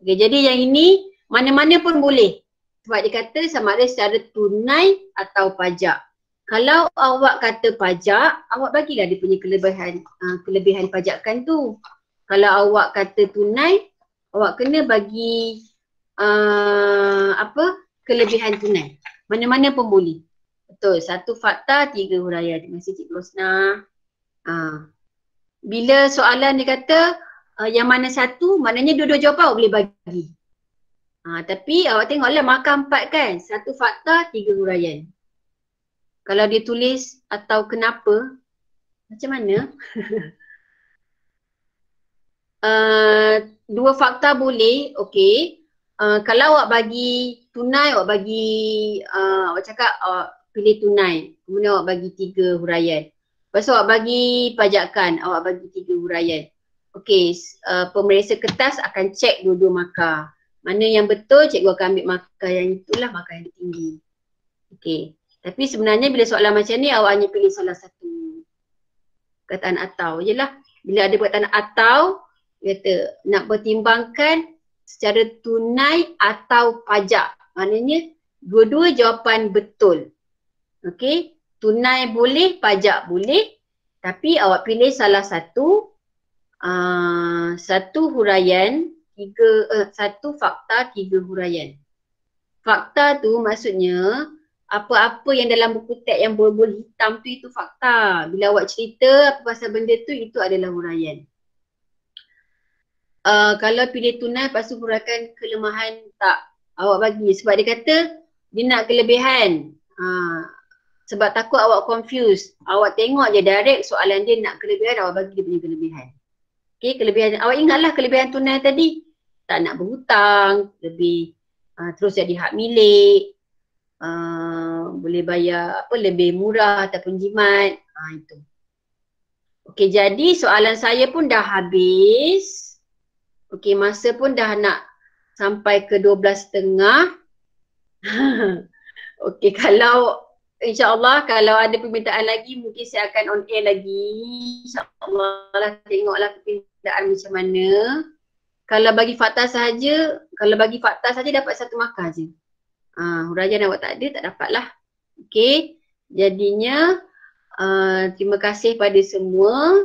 Okay, jadi yang ini mana-mana pun boleh. Sebab dia kata sama ada secara tunai atau pajak. Kalau awak kata pajak, awak bagilah dia punya kelebihan uh, kelebihan pajakan tu. Kalau awak kata tunai, awak kena bagi uh, apa kelebihan tunai. Mana-mana pun boleh. Betul. Satu fakta, tiga huraian. Terima kasih Cik Rosna. Uh. Bila soalan dia kata uh, yang mana satu, maknanya dua-dua jawapan awak boleh bagi. Ha, tapi awak tengoklah markah empat kan. Satu fakta, tiga huraian. Kalau dia tulis atau kenapa, macam mana? uh, dua fakta boleh, okey. Uh, kalau awak bagi tunai, awak bagi, uh, awak cakap awak pilih tunai. Kemudian awak bagi tiga huraian. Lepas awak bagi pajakan, awak bagi tiga huraian. Okey, uh, pemeriksa kertas akan cek dua-dua markah. Mana yang betul, cikgu akan ambil markah yang itulah markah yang tinggi. Okey. Tapi sebenarnya bila soalan macam ni awak hanya pilih salah satu perkataan atau je lah. Bila ada perkataan atau, kata nak pertimbangkan secara tunai atau pajak. Maknanya dua-dua jawapan betul. Okey. Tunai boleh, pajak boleh. Tapi awak pilih salah satu, uh, satu huraian tiga uh, satu fakta tiga huraian. Fakta tu maksudnya apa-apa yang dalam buku teks yang bol-bol hitam tu itu fakta. Bila awak cerita apa pasal benda tu itu adalah huraian. Uh, kalau pilih tunai lepas tu huraikan kelemahan tak awak bagi sebab dia kata dia nak kelebihan. Uh, sebab takut awak confused. Awak tengok je direct soalan dia nak kelebihan awak bagi dia punya kelebihan. Okay, kelebihan. Awak ingatlah kelebihan tunai tadi. Tak nak berhutang, lebih uh, terus jadi hak milik. Uh, boleh bayar apa lebih murah ataupun jimat. Ha, itu. Okey, jadi soalan saya pun dah habis. Okey, masa pun dah nak sampai ke 12.30. Okey, kalau InsyaAllah kalau ada permintaan lagi mungkin saya akan on air lagi. InsyaAllah lah tengoklah permintaan macam mana. Kalau bagi fakta sahaja, kalau bagi fakta saja dapat satu markah je. Ha, huraian awak tak ada, tak dapat lah. Okay, jadinya uh, terima kasih pada semua.